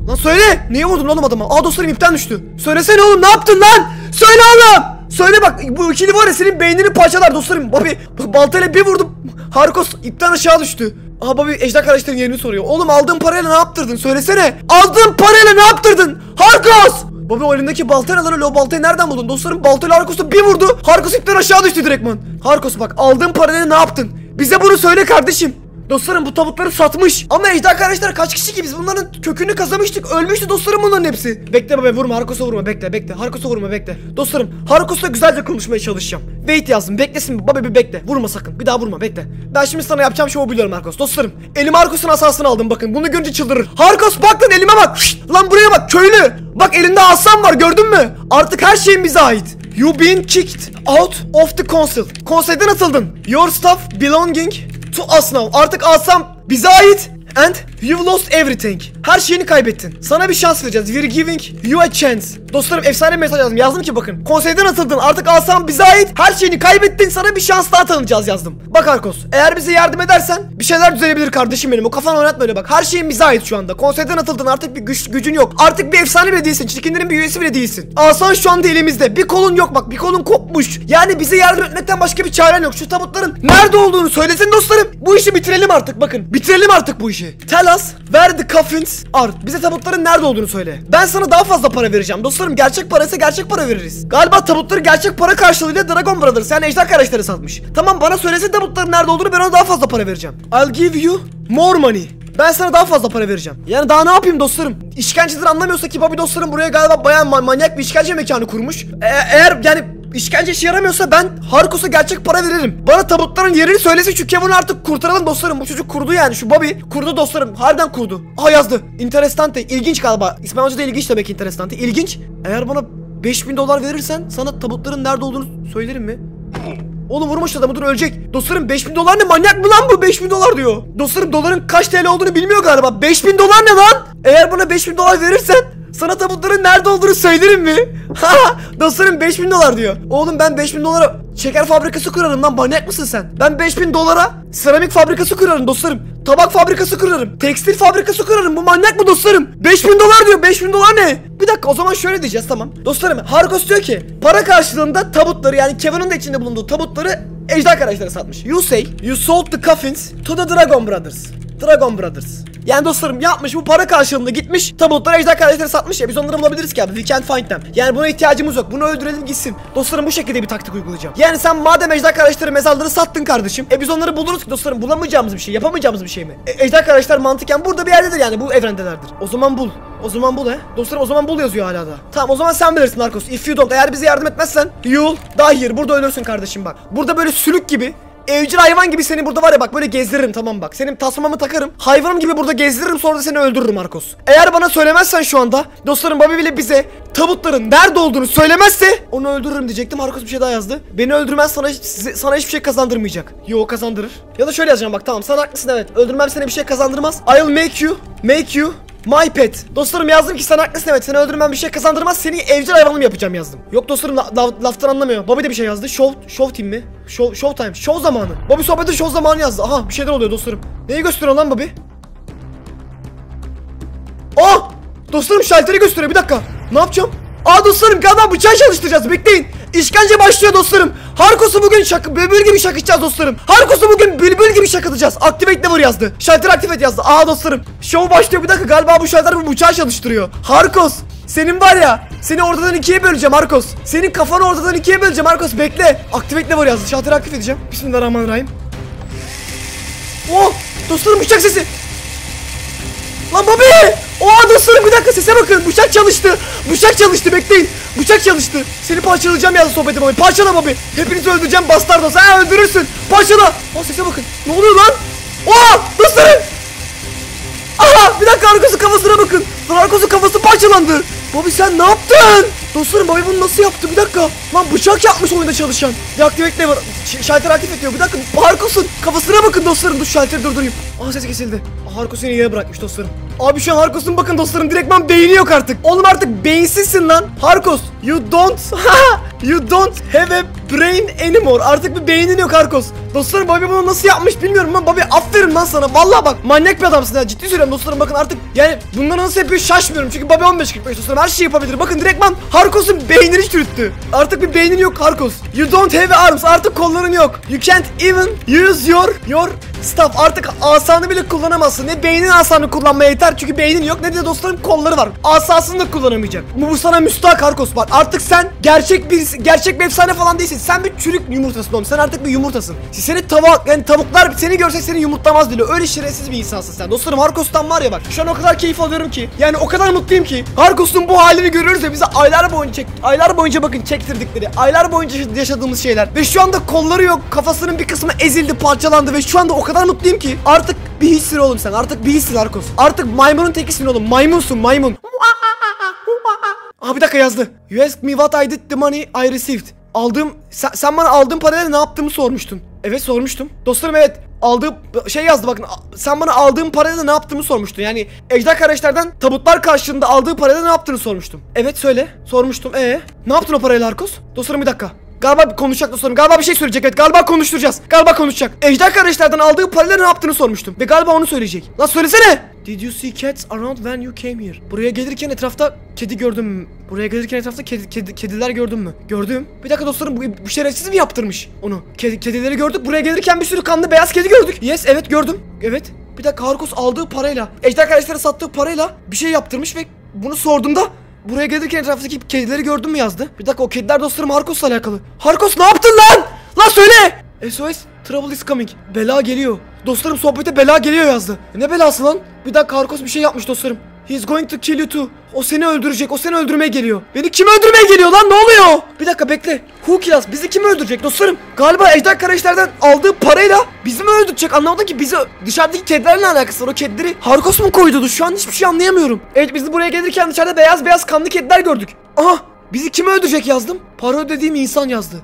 Lan söyle. Niye vurdun oğlum adama? Aa dostlarım ipten düştü. Söylesene oğlum ne yaptın lan? Söyle oğlum. Söyle bak bu ikili var ya senin beynini parçalar dostlarım. Bak baltayla bir vurdum. Harkos ipten aşağı düştü. Aha Bobby ejder kardeşlerin yerini soruyor. Oğlum aldığın parayla ne yaptırdın? Söylesene. Aldığın parayla ne yaptırdın? Harkos! Bobby o elindeki baltayla lan öyle o baltayı nereden buldun? Dostlarım baltayla Harkos'u bir vurdu. Harkos ipten aşağı düştü direktman. Harkos bak aldığın parayla ne yaptın? Bize bunu söyle kardeşim. Dostlarım bu tavukları satmış. Ama ejder kardeşler kaç kişi ki biz bunların kökünü kazımıştık. Ölmüştü dostlarım bunların hepsi. Bekle baba vurma Harkos'a vurma bekle bekle. Harkos'a vurma bekle. Dostlarım Harkos'la güzelce konuşmaya çalışacağım. Wait yazdım beklesin baba bir bekle. Vurma sakın bir daha vurma bekle. Ben şimdi sana yapacağım şovu biliyorum Harkos. Dostlarım elim Harkos'un asasını aldım bakın. Bunu görünce çıldırır. Harkos bak lan elime bak. Şşt, lan buraya bak köylü. Bak elinde aslan var gördün mü? Artık her şeyin bize ait. You been kicked out of the council. Konseyden atıldın. Your stuff belonging us now. Artık asam bize ait. And you've lost everything. Her şeyini kaybettin. Sana bir şans vereceğiz. We're giving you a chance. Dostlarım efsane mesaj yazdım. Yazdım ki bakın. Konseyden atıldın. Artık asam bize ait. Her şeyini kaybettin. Sana bir şans daha tanıyacağız yazdım. Bak Arkos. Eğer bize yardım edersen bir şeyler düzelebilir kardeşim benim. O kafanı oynatma öyle bak. Her şeyin bize ait şu anda. Konseyden atıldın. Artık bir güç, gücün yok. Artık bir efsane bile değilsin. Çirkinlerin bir üyesi bile değilsin. Asan şu anda elimizde. Bir kolun yok bak. Bir kolun kopmuş. Yani bize yardım etmekten başka bir çaren yok. Şu tabutların nerede olduğunu söylesin dostlarım. Bu işi bitirelim artık bakın. Bitirelim artık bu işi. Tell us where the coffins are. Bize tabutların nerede olduğunu söyle. Ben sana daha fazla para vereceğim. Dostlarım gerçek paraysa gerçek para veririz. Galiba tabutları gerçek para karşılığıyla Dragon Brothers yani ejder kardeşleri satmış. Tamam bana söylesin tabutların nerede olduğunu ben ona daha fazla para vereceğim. I'll give you more money. Ben sana daha fazla para vereceğim. Yani daha ne yapayım dostlarım? İşkencedir anlamıyorsa ki Bobby dostlarım buraya galiba bayağı ma- manyak bir işkence mekanı kurmuş. E- eğer yani işkence işe yaramıyorsa ben Harkos'a gerçek para veririm. Bana tabutların yerini söylesin şu Kevin'i artık kurtaralım dostlarım. Bu çocuk kurdu yani şu Bobby kurdu dostlarım. Harbiden kurdu. Aha yazdı. Interessante. İlginç galiba. İspanyolca da ilginç demek interessante. İlginç. Eğer bana 5000 dolar verirsen sana tabutların nerede olduğunu söylerim mi? Oğlum vurmuş adamı dur ölecek. Dostlarım 5000 dolar ne manyak mı lan bu 5000 dolar diyor. Dostlarım doların kaç TL olduğunu bilmiyor galiba. 5000 dolar ne lan? Eğer bana 5000 dolar verirsen sana tabutların nerede olduğunu söylerim mi? Ha dostlarım 5000 dolar diyor. Oğlum ben 5000 dolara şeker fabrikası kurarım lan manyak mısın sen? Ben 5000 dolara seramik fabrikası kurarım dostlarım. Tabak fabrikası kurarım. Tekstil fabrikası kurarım. Bu manyak mı dostlarım? 5000 dolar diyor. 5000 dolar ne? Bir dakika o zaman şöyle diyeceğiz tamam. Dostlarım Hargos diyor ki para karşılığında tabutları yani Kevin'in de içinde bulunduğu tabutları ejder kardeşlere satmış. You say you sold the coffins to the Dragon Brothers. Dragon Brothers. Yani dostlarım yapmış bu para karşılığında gitmiş tabutları ejder kardeşlere satmış ya biz onları bulabiliriz ki abi we can't find them. Yani buna ihtiyacımız yok bunu öldürelim gitsin. Dostlarım bu şekilde bir taktik uygulayacağım. Yani sen madem ejder kardeşleri mezarları sattın kardeşim e biz onları buluruz ki dostlarım bulamayacağımız bir şey yapamayacağımız bir şey mi? E, ejder kardeşler mantıken burada bir yerdedir yani bu evrendelerdir. O zaman bul. O zaman bul he. Dostlarım o zaman bul yazıyor hala da. Tamam o zaman sen bilirsin Narcos. If you don't eğer bize yardım etmezsen you'll die here. Burada ölürsün kardeşim bak. Burada böyle sülük gibi Evcil hayvan gibi seni burada var ya bak böyle gezdiririm tamam bak. Senin tasmamı takarım. Hayvanım gibi burada gezdiririm sonra da seni öldürürüm Marcos. Eğer bana söylemezsen şu anda dostlarım Bobby bile bize tabutların nerede olduğunu söylemezse onu öldürürüm diyecektim. Marcos bir şey daha yazdı. Beni öldürmez sana size- sana hiçbir şey kazandırmayacak. Yo kazandırır. Ya da şöyle yazacağım bak tamam sen haklısın evet. Öldürmem sana bir şey kazandırmaz. I'll make you make you My pet. Dostlarım yazdım ki sen haklısın evet seni öldürmem bir şey kazandırmaz seni evcil hayvanım yapacağım yazdım. Yok dostlarım la- la- laftan anlamıyor. Bobby de bir şey yazdı. Show, show team mi? Show, show time. Show zamanı. Bobby sohbeti show zamanı yazdı. Aha bir şeyler oluyor dostlarım. Neyi gösteriyor lan Bobby? Aa! Dostlarım şalteri gösteriyor bir dakika. Ne yapacağım? Aa dostlarım galiba bıçağı çalıştıracağız bekleyin. İşkence başlıyor dostlarım. Harkos'u bugün şak bülbül gibi şakıtacağız dostlarım. Harkos'u bugün bülbül gibi şakıtacağız. Activate never yazdı. Şalter activate yazdı. Aa dostlarım. Show başlıyor bir dakika galiba bu şalter bu bıçağı çalıştırıyor. Harkos. Senin var ya seni ortadan ikiye böleceğim Harkos. Senin kafanı ortadan ikiye böleceğim Harkos bekle. Activate never yazdı. Şalter aktif edeceğim. Bismillahirrahmanirrahim. Oh dostlarım bıçak sesi. Lan Bobby! Oha dostlarım bir dakika sese bakın. Bıçak çalıştı. Bıçak çalıştı bekleyin. Bıçak çalıştı. Seni parçalayacağım yazdı sohbeti Bobby. Parçala Bobby. Hepinizi öldüreceğim bastardos. Ha öldürürsün. Parçala. Aa sese bakın. Ne oluyor lan? Oha dostlarım. Aha bir dakika Arkos'un kafasına bakın. Lan Arkos'un kafası parçalandı. Bobby sen ne yaptın? Dostlarım Bobby bunu nasıl yaptı? Bir dakika. Lan bıçak yapmış oyunda çalışan. Deactivate ne var? Ş- şalter aktif ediyor. Bir dakika. Harkus'un kafasına bakın dostlarım. Dur şalteri durdurayım. Aa ses kesildi. Aa, Harkus seni yere bırakmış dostlarım. Abi şu an Harkus'un bakın dostlarım direktman beyni yok artık. Oğlum artık beyinsizsin lan. Harkus you don't you don't have a brain anymore. Artık bir beynin yok Harkus. Dostlarım Bobby bunu nasıl yapmış bilmiyorum ben. Bobby aferin lan sana. Vallahi bak manyak bir adamsın ya. Ciddi söylüyorum dostlarım bakın artık yani bunları nasıl yapıyor şaşmıyorum. Çünkü Bobby 15-45 dostlarım her şeyi yapabilir. Bakın direktman Harkus'un beynini çürüttü. Artık bir beynin yok Harkus. You don't have arms. Artık kolların yok. You can't even use your your stuff. Artık asanı bile kullanamazsın. Ne beynin asanı kullanmaya yeter çünkü beynin yok ne de dostlarım kolları var. Asasını da kullanamayacak. Bu, bu sana müstahak Harkos var. Artık sen gerçek bir gerçek bir efsane falan değilsin. Sen bir çürük yumurtasın oğlum. Sen artık bir yumurtasın. Seni tavuk yani tavuklar seni görse seni yumurtlamaz bile. Öyle şerefsiz bir insansın sen. Dostlarım Harkos'tan var ya bak. Şu an o kadar keyif alıyorum ki. Yani o kadar mutluyum ki. Harkos'un bu halini görüyoruz ya bize aylar boyunca çek aylar boyunca bakın çektirdikleri. Aylar boyunca yaşadığımız şeyler. Ve şu anda kolları yok. Kafasının bir kısmı ezildi, parçalandı ve şu anda o kadar mutluyum ki. Artık bir hissin oğlum sen. Artık bir hissin Harkos. Artık maymunun tekisin oğlum. Maymunsun maymun. Aa bir dakika yazdı. You asked me what I did the money I received. Aldığım sen, sen bana aldığım parayla ne yaptığımı sormuştun. Evet sormuştum. Dostlarım evet aldığı şey yazdı bakın sen bana aldığım parayla ne yaptığımı sormuştun. Yani ejder kardeşlerden tabutlar karşılığında aldığı parayla ne yaptığını sormuştum. Evet söyle sormuştum. Ee ne yaptın o parayla Arkos? Dostlarım bir dakika. Galiba konuşacak dostlarım. Galiba bir şey söyleyecek. Evet galiba konuşturacağız. Galiba konuşacak. Ejder kardeşlerden aldığı parayla ne yaptığını sormuştum. Ve galiba onu söyleyecek. Lan söylesene. Did you see cats around when you came here? Buraya gelirken etrafta kedi gördün mü? Buraya gelirken etrafta kedi, kedi- kediler gördün mü? Gördüm. Bir dakika dostlarım bu, bu şerefsiz mi yaptırmış onu? Kedi, kedileri gördük. Buraya gelirken bir sürü kanlı beyaz kedi gördük. Yes evet gördüm. Evet. Bir dakika Harkus aldığı parayla, ejder kardeşlere sattığı parayla bir şey yaptırmış ve bunu sorduğumda Buraya gelirken etraftaki kedileri gördün mü yazdı. Bir dakika o kediler dostlarım Harkos'la alakalı. Harkos ne yaptın lan? Lan söyle. SOS Trouble is coming. Bela geliyor. Dostlarım sohbete bela geliyor yazdı. E ne belası lan? Bir dakika Harkos bir şey yapmış dostlarım. He's going to kill you too. O seni öldürecek. O seni öldürmeye geliyor. Beni kim öldürmeye geliyor lan? Ne oluyor? Bir dakika bekle. Who kill us? Bizi kim öldürecek dostlarım? Galiba ejder kardeşlerden aldığı parayla bizi mi öldürecek? Anlamadım ki bizi dışarıdaki kedilerle alakası var. O kedileri Harkos mu koydu? Şu an hiçbir şey anlayamıyorum. Evet biz buraya gelirken dışarıda beyaz beyaz kanlı kediler gördük. Aha bizi kim öldürecek yazdım. Para ödediğim insan yazdı.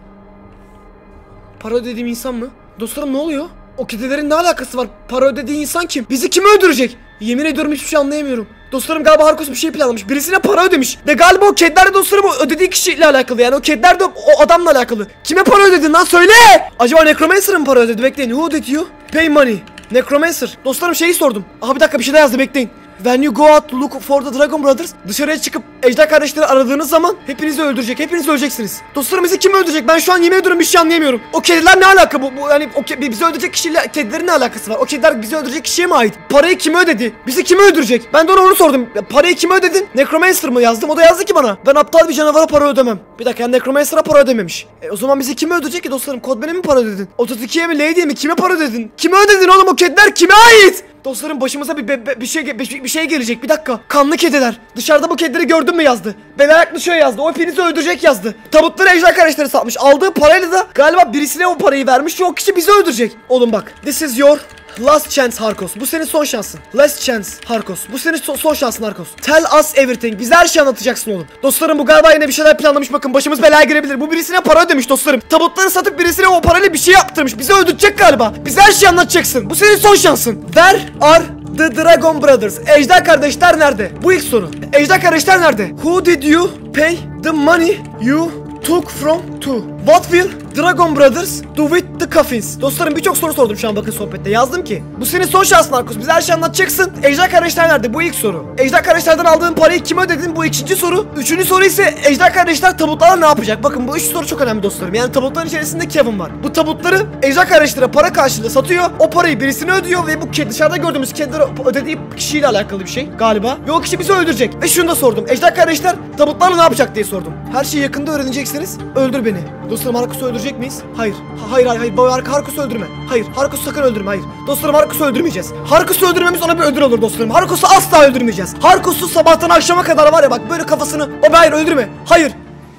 Para ödediğim insan mı? Dostlarım ne oluyor? O kedilerin ne alakası var? Para ödediği insan kim? Bizi kim öldürecek? Yemin ediyorum hiçbir şey anlayamıyorum. Dostlarım galiba Harkos bir şey planlamış. Birisine para ödemiş. Ve galiba o kediler dostlarım o ödediği kişiyle alakalı. Yani o kediler de o adamla alakalı. Kime para ödedin lan söyle! Acaba Necromancer'a mı para ödedi? Bekleyin. Who did you? Pay money. Necromancer. Dostlarım şeyi sordum. Aha bir dakika bir şey daha yazdı bekleyin. When you go out look for the Dragon Brothers Dışarıya çıkıp ejder kardeşleri aradığınız zaman Hepinizi öldürecek hepiniz öleceksiniz. Dostlarım bizi kim öldürecek? Ben şu an yemin ediyorum bir şey anlayamıyorum. O kediler ne alaka bu, bu yani o ke- bizi öldürecek kişiyle kedilerin ne alakası var? O kediler bizi öldürecek kişiye mi ait? Parayı kim ödedi? Bizi kim öldürecek? Ben de ona onu sordum. Ya, Parayı kim ödedin Necromancer mı yazdım? O da yazdı ki bana Ben aptal bir canavara para ödemem. Bir dakika yani Necromancer'a para ödememiş. E, O zaman bizi kim öldürecek ki dostlarım? Kodben'e mi para ödedin? 32'ye mi Lady'ye mi? Kime para ödedin? Kime ödedin oğlum? O kediler kime ait? Dostlarım başımıza bir, be- bir şey ge- bir, bir şey gelecek. Bir dakika. Kanlı kediler. Dışarıda bu kedileri gördün mü yazdı. Bela yaklaşıyor yazdı. O hepinizi öldürecek yazdı. Tabutları ejder kardeşleri satmış. Aldığı parayla da galiba birisine o parayı vermiş ve o kişi bizi öldürecek. Oğlum bak. This is your Last chance Harkos. Bu senin son şansın. Last chance Harkos. Bu senin so- son şansın Harkos. Tell us everything. Bize her şeyi anlatacaksın oğlum. Dostlarım bu galiba yine bir şeyler planlamış. Bakın başımız belaya girebilir. Bu birisine para ödemiş dostlarım. Tabutları satıp birisine o parayla bir şey yaptırmış. Bizi öldürecek galiba. Bize her şeyi anlatacaksın. Bu senin son şansın. Where are the Dragon Brothers? Ejder kardeşler nerede? Bu ilk soru. Ejder kardeşler nerede? Who did you pay the money you took from to? What will Dragon Brothers do with the coffins? Dostlarım birçok soru sordum şu an bakın sohbette. Yazdım ki. Bu senin son şansın Arkus. Bize her şeyi anlatacaksın. Ejder kardeşler nerede? Bu ilk soru. Ejder kardeşlerden aldığın parayı kime ödedin? Bu ikinci soru. Üçüncü soru ise Ejder kardeşler tabutlarla ne yapacak? Bakın bu üç soru çok önemli dostlarım. Yani tabutların içerisinde Kevin var. Bu tabutları Ejder kardeşlere para karşılığı satıyor. O parayı birisine ödüyor ve bu dışarıda gördüğümüz kedilere ödediği kişiyle alakalı bir şey galiba. Ve o kişi bizi öldürecek. Ve şunu da sordum. Ejder kardeşler tabutlarla ne yapacak diye sordum. Her şeyi yakında öğreneceksiniz. Öldür beni. Dostlarım Harkus'u öldürecek miyiz? Hayır. Ha- hayır hayır hayır. Har- Harkus'u öldürme. Hayır. Harkus'u sakın öldürme. Hayır. Dostlarım Harkus'u öldürmeyeceğiz. Harkus'u öldürmemiz ona bir ödül olur dostlarım. Harkus'u asla öldürmeyeceğiz. Harkus'u sabahtan akşama kadar var ya bak böyle kafasını. Baba hayır öldürme. Hayır.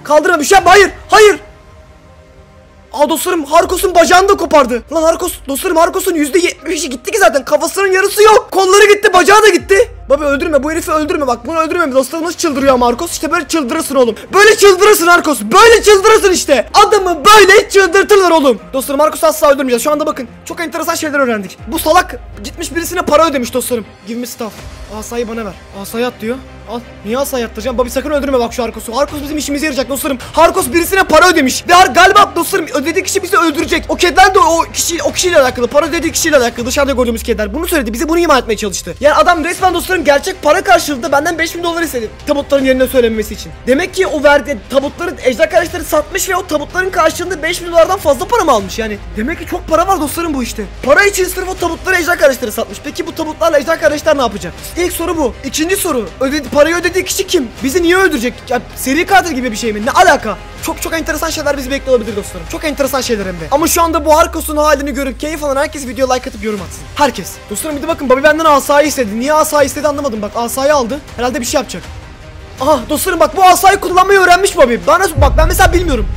Kaldırma bir şey yapma. Hayır. Hayır. Aa dostlarım Harkos'un bacağını da kopardı. Lan Harkos dostlarım Harkos'un %70'i gitti ki zaten kafasının yarısı yok. Kolları gitti bacağı da gitti. Baba öldürme bu herifi öldürme bak bunu öldürme dostlarımız çıldırıyor Marcos işte böyle çıldırırsın oğlum Böyle çıldırırsın Marcos böyle çıldırırsın işte Adamı böyle çıldırtırlar oğlum Dostlarım Marcos asla öldürmeyeceğiz şu anda bakın çok enteresan şeyler öğrendik Bu salak gitmiş birisine para ödemiş dostlarım Give me stuff Asayı bana ver Asayı at diyor Al. Niye asayı attıracağım? Babi sakın öldürme bak şu Harkos'u. Harkos bizim işimize yarayacak dostlarım. Harkos birisine para ödemiş. Ve har- galiba dostlarım ödediği kişi bizi öldürecek. O kediler de o kişi o kişiyle alakalı. Para ödediği kişiyle alakalı. Dışarıda gördüğümüz kediler. Bunu söyledi. Bize bunu ima etmeye çalıştı. Yani adam resmen dostlarım gerçek para karşılığında benden 5000 dolar istedi. Tabutların yerine söylememesi için. Demek ki o verdi tabutların ejder kardeşleri satmış ve o tabutların karşılığında 5000 dolardan fazla para mı almış yani? Demek ki çok para var dostlarım bu işte. Para için sırf o tabutları ejder kardeşleri satmış. Peki bu tabutlarla ejder kardeşler ne yapacak? İlk soru bu. İkinci soru. Ödedi, parayı ödediği kişi kim? Bizi niye öldürecek? Ya, seri katil gibi bir şey mi? Ne alaka? Çok çok enteresan şeyler bizi bekliyor olabilir dostlarım. Çok enteresan şeyler hem de. Ama şu anda bu Harkos'un halini görüp keyif alan herkes video like atıp yorum atsın. Herkes. Dostlarım bir de bakın Bobby benden asayı istedi. Niye asayı istedi anlamadım. Bak asayı aldı. Herhalde bir şey yapacak. Aha dostlarım bak bu asayı kullanmayı öğrenmiş Bobby. Bana bak ben mesela bilmiyorum.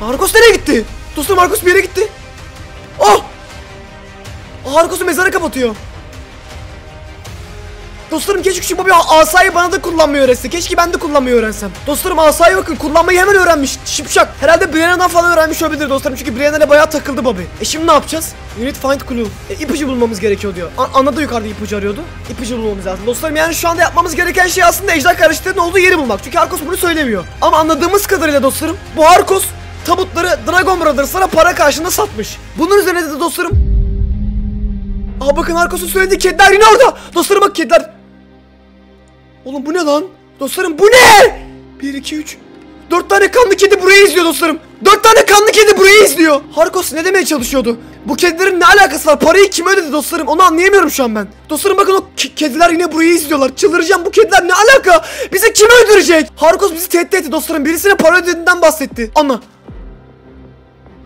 Harkos nereye gitti? Dostlarım Harkos bir yere gitti. Oh! Harkos'u mezarı kapatıyor. Dostlarım keşke şu Bobby asayı bana da kullanmayı öğretse. Keşke ben de kullanmayı öğrensem. Dostlarım asayı bakın kullanmayı hemen öğrenmiş. Şipşak. Herhalde Brianna'dan falan öğrenmiş olabilir dostlarım. Çünkü Brianna'yla bayağı takıldı Bobby. E şimdi ne yapacağız? Unit find clue. E, ipucu bulmamız gerekiyor diyor. A- Anna da yukarıda ipucu arıyordu. İpucu bulmamız lazım. Dostlarım yani şu anda yapmamız gereken şey aslında ejder kardeşlerinin olduğu yeri bulmak. Çünkü Arkos bunu söylemiyor. Ama anladığımız kadarıyla dostlarım bu Arkos tabutları Dragon Brothers'lara para karşılığında satmış. Bunun üzerine de dostlarım Aa bakın Arkos'un söylediği kediler yine orada. Dostlarım bak kediler. Oğlum bu ne lan? Dostlarım bu ne? 1 2 3 4 tane kanlı kedi burayı izliyor dostlarım. 4 tane kanlı kedi burayı izliyor. Harkos ne demeye çalışıyordu? Bu kedilerin ne alakası var? Parayı kim ödedi dostlarım? Onu anlayamıyorum şu an ben. Dostlarım bakın o ke- kediler yine burayı izliyorlar. Çıldıracağım bu kediler ne alaka? Bizi kim öldürecek? Harkos bizi tehdit etti dostlarım. Birisine para ödediğinden bahsetti. Anla.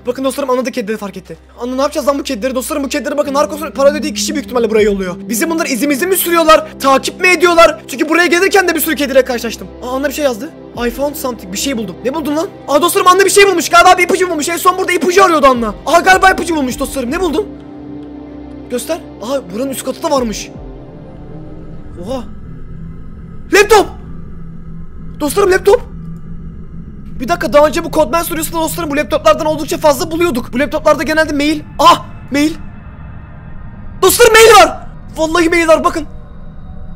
Bakın dostlarım Anna da kedileri fark etti. Anna ne yapacağız lan bu kedileri dostlarım bu kedileri bakın Narcos'un para ödediği kişi büyük ihtimalle buraya yolluyor. Bizim bunlar izimizi mi sürüyorlar? Takip mi ediyorlar? Çünkü buraya gelirken de bir sürü kediyle karşılaştım. Aa Anna bir şey yazdı. I found something. Bir şey buldum. Ne buldun lan? Aa dostlarım Anna bir şey bulmuş. Galiba bir ipucu bulmuş. En son burada ipucu arıyordu Anna. Aha galiba ipucu bulmuş dostlarım. Ne buldun? Göster. Aha buranın üst katı da varmış. Oha. Laptop. Dostlarım laptop. Bir dakika daha önce bu Codman Studios'ta dostlarım bu laptoplardan oldukça fazla buluyorduk. Bu laptoplarda genelde mail. Ah mail. Dostlarım mail var. Vallahi mail var bakın.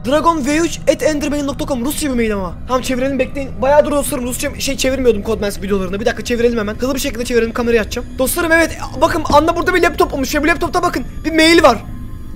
Dragon V3 at endermail.com Rusça bir mail ama. Tamam çevirelim bekleyin. Bayağı dur dostlarım Rusça şey çevirmiyordum Codmans videolarında. Bir dakika çevirelim hemen. Hızlı bir şekilde çevirelim kamerayı açacağım. Dostlarım evet bakın Anna burada bir laptop bulmuş ve bu laptopta bakın bir mail var.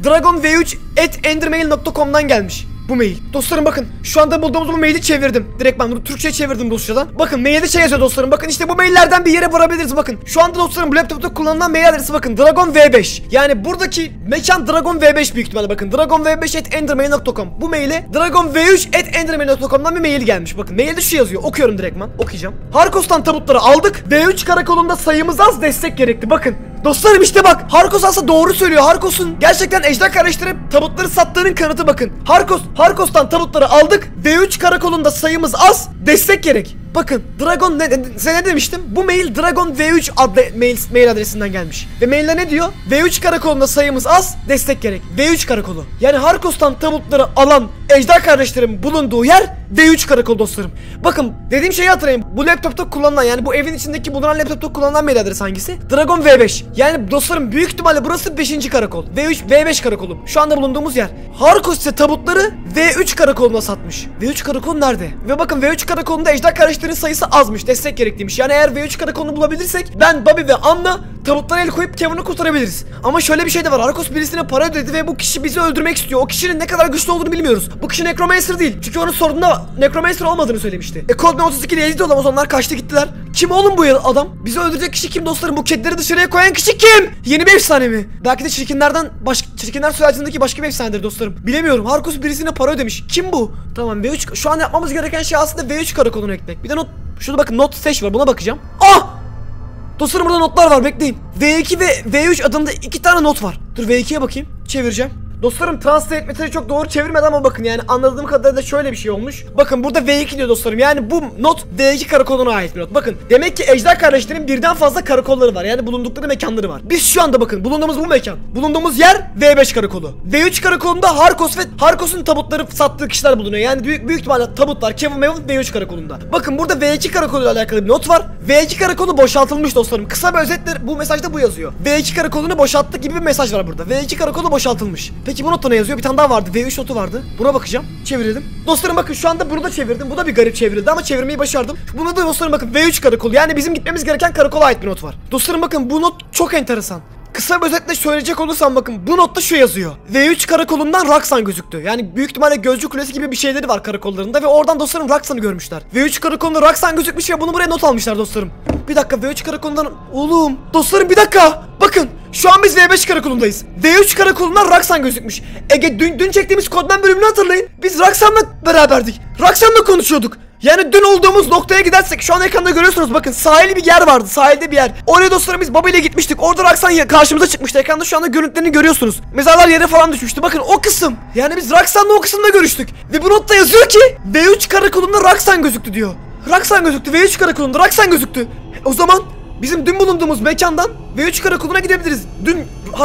Dragon V3 at endermail.com'dan gelmiş. Bu mail. Dostlarım bakın şu anda bulduğumuz bu maili çevirdim. Direkt ben bunu Türkçe çevirdim Rusçadan. Bakın mailde şey yazıyor dostlarım. Bakın işte bu maillerden bir yere varabiliriz bakın. Şu anda dostlarım bu laptopta kullanılan mail adresi bakın. Dragon V5. Yani buradaki mekan Dragon V5 büyük ihtimalle bakın. Dragon V5 at endermail.com. Bu maile Dragon V3 at endermail.com'dan bir mail gelmiş. Bakın mailde şu yazıyor. Okuyorum direktman. Okuyacağım. Harkos'tan tabutları aldık. V3 karakolunda sayımız az destek gerekti. Bakın. Dostlarım işte bak Harkos aslında doğru söylüyor. Harkos'un gerçekten ejder kardeşleri tabutları sattığının kanıtı bakın. Harkos, Harkos'tan tabutları aldık. V3 karakolunda sayımız az. Destek gerek. Bakın Dragon ne, ne, ne demiştim? Bu mail Dragon V3 adlı mail, mail adresinden gelmiş. Ve mailde ne diyor? V3 karakolunda sayımız az, destek gerek. V3 karakolu. Yani Harkos'tan tabutları alan ejder kardeşlerim bulunduğu yer V3 karakol dostlarım. Bakın dediğim şeyi hatırlayın. Bu laptopta kullanılan yani bu evin içindeki bulunan laptopta kullanılan mail adresi hangisi? Dragon V5. Yani dostlarım büyük ihtimalle burası 5. karakol. V3 V5 karakolum. Şu anda bulunduğumuz yer. Harkos ise tabutları V3 karakoluna satmış. V3 karakol nerede? Ve bakın V3 karakolunda ejder kardeşlerin sayısı azmış. Destek gerekliymiş. Yani eğer V3 karakolunu bulabilirsek ben Bobby ve Anna tabutlara el koyup Kevin'i kurtarabiliriz. Ama şöyle bir şey de var. Harkos birisine para ödedi ve bu kişi bizi öldürmek istiyor. O kişinin ne kadar güçlü olduğunu bilmiyoruz. Bu kişi Necromancer değil. Çünkü onun sorduğunda Necromancer olmadığını söylemişti. E Coldman 32 ile ezdi olamaz onlar kaçtı gittiler. Kim oğlum bu adam? Bizi öldürecek kişi kim dostlarım? Bu kedileri dışarıya koyan kişi kim? Yeni bir efsane mi? Belki de çirkinlerden baş çirkinler sülalesindeki başka bir efsanedir dostlarım. Bilemiyorum. Harkos birisine para ödemiş. Kim bu? Tamam V3 şu an yapmamız gereken şey aslında V3 karakolunu eklemek. Bir de not şurada bakın not seç var. Buna bakacağım. Ah! Dostlarım burada notlar var bekleyin. V2 ve V3 adında iki tane not var. Dur V2'ye bakayım. Çevireceğim. Dostlarım translate metali çok doğru çevirmedi ama bakın yani anladığım kadarıyla şöyle bir şey olmuş. Bakın burada V2 diyor dostlarım. Yani bu not D2 karakoluna ait bir not. Bakın demek ki Ejder kardeşlerin birden fazla karakolları var. Yani bulundukları mekanları var. Biz şu anda bakın bulunduğumuz bu mekan. Bulunduğumuz yer V5 karakolu. V3 karakolunda Harkos ve Harkos'un tabutları sattığı kişiler bulunuyor. Yani büyük, büyük ihtimalle tabutlar Kevin Mevin V3 karakolunda. Bakın burada V2 karakoluyla alakalı bir not var. V2 karakolu boşaltılmış dostlarım. Kısa bir özetle bu mesajda bu yazıyor. V2 karakolunu boşalttık gibi bir mesaj var burada. V2 karakolu boşaltılmış. Peki bu notta ne yazıyor? Bir tane daha vardı. V3 notu vardı. Buna bakacağım. Çevirelim. Dostlarım bakın şu anda bunu da çevirdim. Bu da bir garip çevrildi ama çevirmeyi başardım. Buna da dostlarım bakın V3 karakolu. Yani bizim gitmemiz gereken karakola ait bir not var. Dostlarım bakın bu not çok enteresan. Kısa bir özetle söyleyecek olursam bakın bu notta şu yazıyor. V3 karakolundan Raksan gözüktü. Yani büyük ihtimalle Gözcü Kulesi gibi bir şeyleri var karakollarında ve oradan dostlarım Raksan'ı görmüşler. V3 karakolunda Raksan gözükmüş ve bunu buraya not almışlar dostlarım. Bir dakika V3 karakolundan... Oğlum dostlarım bir dakika. Şu an biz V5 karakolundayız. V3 karakolundan Raksan gözükmüş. Ege dün, dün çektiğimiz Kodman bölümünü hatırlayın. Biz Raksan'la beraberdik. Raksan'la konuşuyorduk. Yani dün olduğumuz noktaya gidersek şu an ekranda görüyorsunuz bakın sahili bir yer vardı sahilde bir yer. Oraya dostlarım biz Baba ile gitmiştik. Orada Raksan karşımıza çıkmıştı. Ekranda şu anda görüntülerini görüyorsunuz. Mezarlar yere falan düşmüştü. Bakın o kısım. Yani biz Raksan'la o kısımda görüştük. Ve bu notta yazıyor ki V3 karakolunda Raksan gözüktü diyor. Raksan gözüktü. V3 karakolunda Raksan gözüktü. O zaman Bizim dün bulunduğumuz mekandan V3 karakoluna gidebiliriz. Dün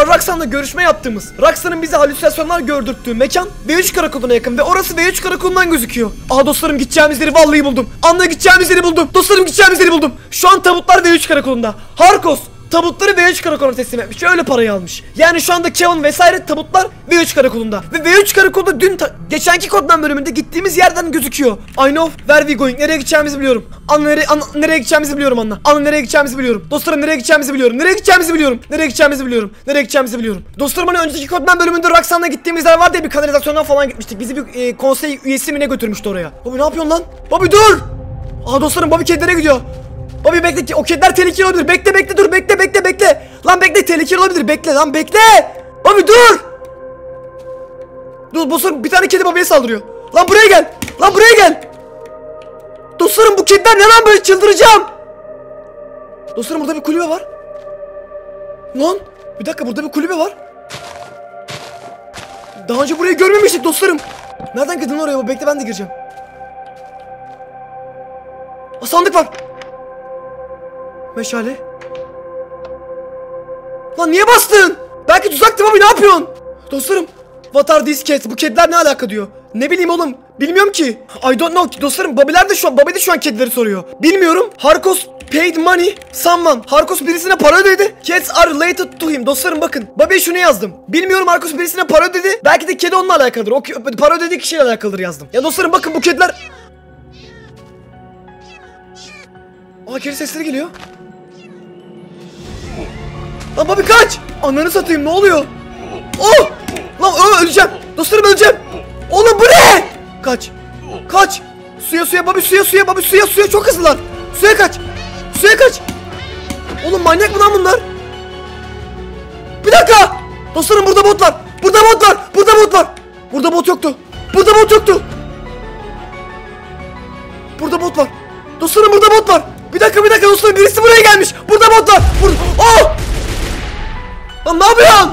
Raksan'la görüşme yaptığımız, Raksan'ın bize halüsinasyonlar gördürttüğü mekan V3 karakoluna yakın ve orası V3 karakolundan gözüküyor. Aa dostlarım gideceğimiz yeri vallahi buldum. Anla gideceğimiz yeri buldum. Dostlarım gideceğimiz yeri buldum. Şu an tabutlar V3 karakolunda. Harkos tabutları V3 karakoluna teslim etmiş. Öyle parayı almış. Yani şu anda Kevin vesaire tabutlar V3 karakolunda. Ve V3 karakolda dün geçenki koddan bölümünde gittiğimiz yerden gözüküyor. I know where we going. Nereye gideceğimizi biliyorum. Anla nereye, anla, nereye gideceğimizi biliyorum anla. Anla nereye gideceğimizi biliyorum. Dostlarım nereye gideceğimizi biliyorum. Nereye gideceğimizi biliyorum. Nereye gideceğimizi biliyorum. Nereye gideceğimizi biliyorum. Dostlarım hani önceki koddan bölümünde Raksan'la gittiğimiz yer vardı ya bir kanalizasyondan falan gitmiştik. Bizi bir e, konsey üyesi mi ne götürmüştü oraya. Bobby ne yapıyorsun lan? Bobby dur! Aa dostlarım Bobby kedilere gidiyor. Bobby bekle ki o kediler tehlikeli olabilir. Bekle bekle dur bekle bekle bekle. Lan bekle tehlikeli olabilir. Bekle lan bekle. Bobby dur. Dur dostlarım bir tane kedi Bobby'ye saldırıyor. Lan buraya gel. Lan buraya gel. Dostlarım bu kediler ne lan böyle çıldıracağım. Dostlarım burada bir kulübe var. Lan bir dakika burada bir kulübe var. Daha önce burayı görmemiştik dostlarım. Nereden girdin oraya? Bekle ben de gireceğim. Aa, sandık var. Meşale. Lan niye bastın? Belki tuzaktı abi ne yapıyorsun? Dostlarım. What are these? Bu kediler ne alaka diyor. Ne bileyim oğlum. Bilmiyorum ki. I don't know. Dostlarım babiler de şu an babi de şu an kedileri soruyor. Bilmiyorum. Harkos paid money someone. Harkos birisine para ödedi. Cats are related to him. Dostlarım bakın. Babiye şunu yazdım. Bilmiyorum Harkos birisine para ödedi. Belki de kedi onunla alakalıdır. O para ödediği kişiyle alakalıdır yazdım. Ya dostlarım bakın bu kediler Aa kedi sesleri geliyor. Lan Bobby kaç! Ananı satayım ne oluyor? Oh! Lan öleceğim. Dostlarım öleceğim. Oğlum bu ne? Kaç. Kaç. Suya suya Bobby suya suya Bobby suya suya çok hızlılar. Suya kaç. Suya kaç. Oğlum manyak mı lan bunlar? Bir dakika. Dostlarım burada bot var. Burada bot var. Burada bot var. Burada bot yoktu. Burada bot yoktu. Burada bot var. Dostlarım burada bot var. Bir dakika bir dakika dostlarım birisi buraya gelmiş. Burada bot var. Burada. Oh! Lan ne yapıyorsun?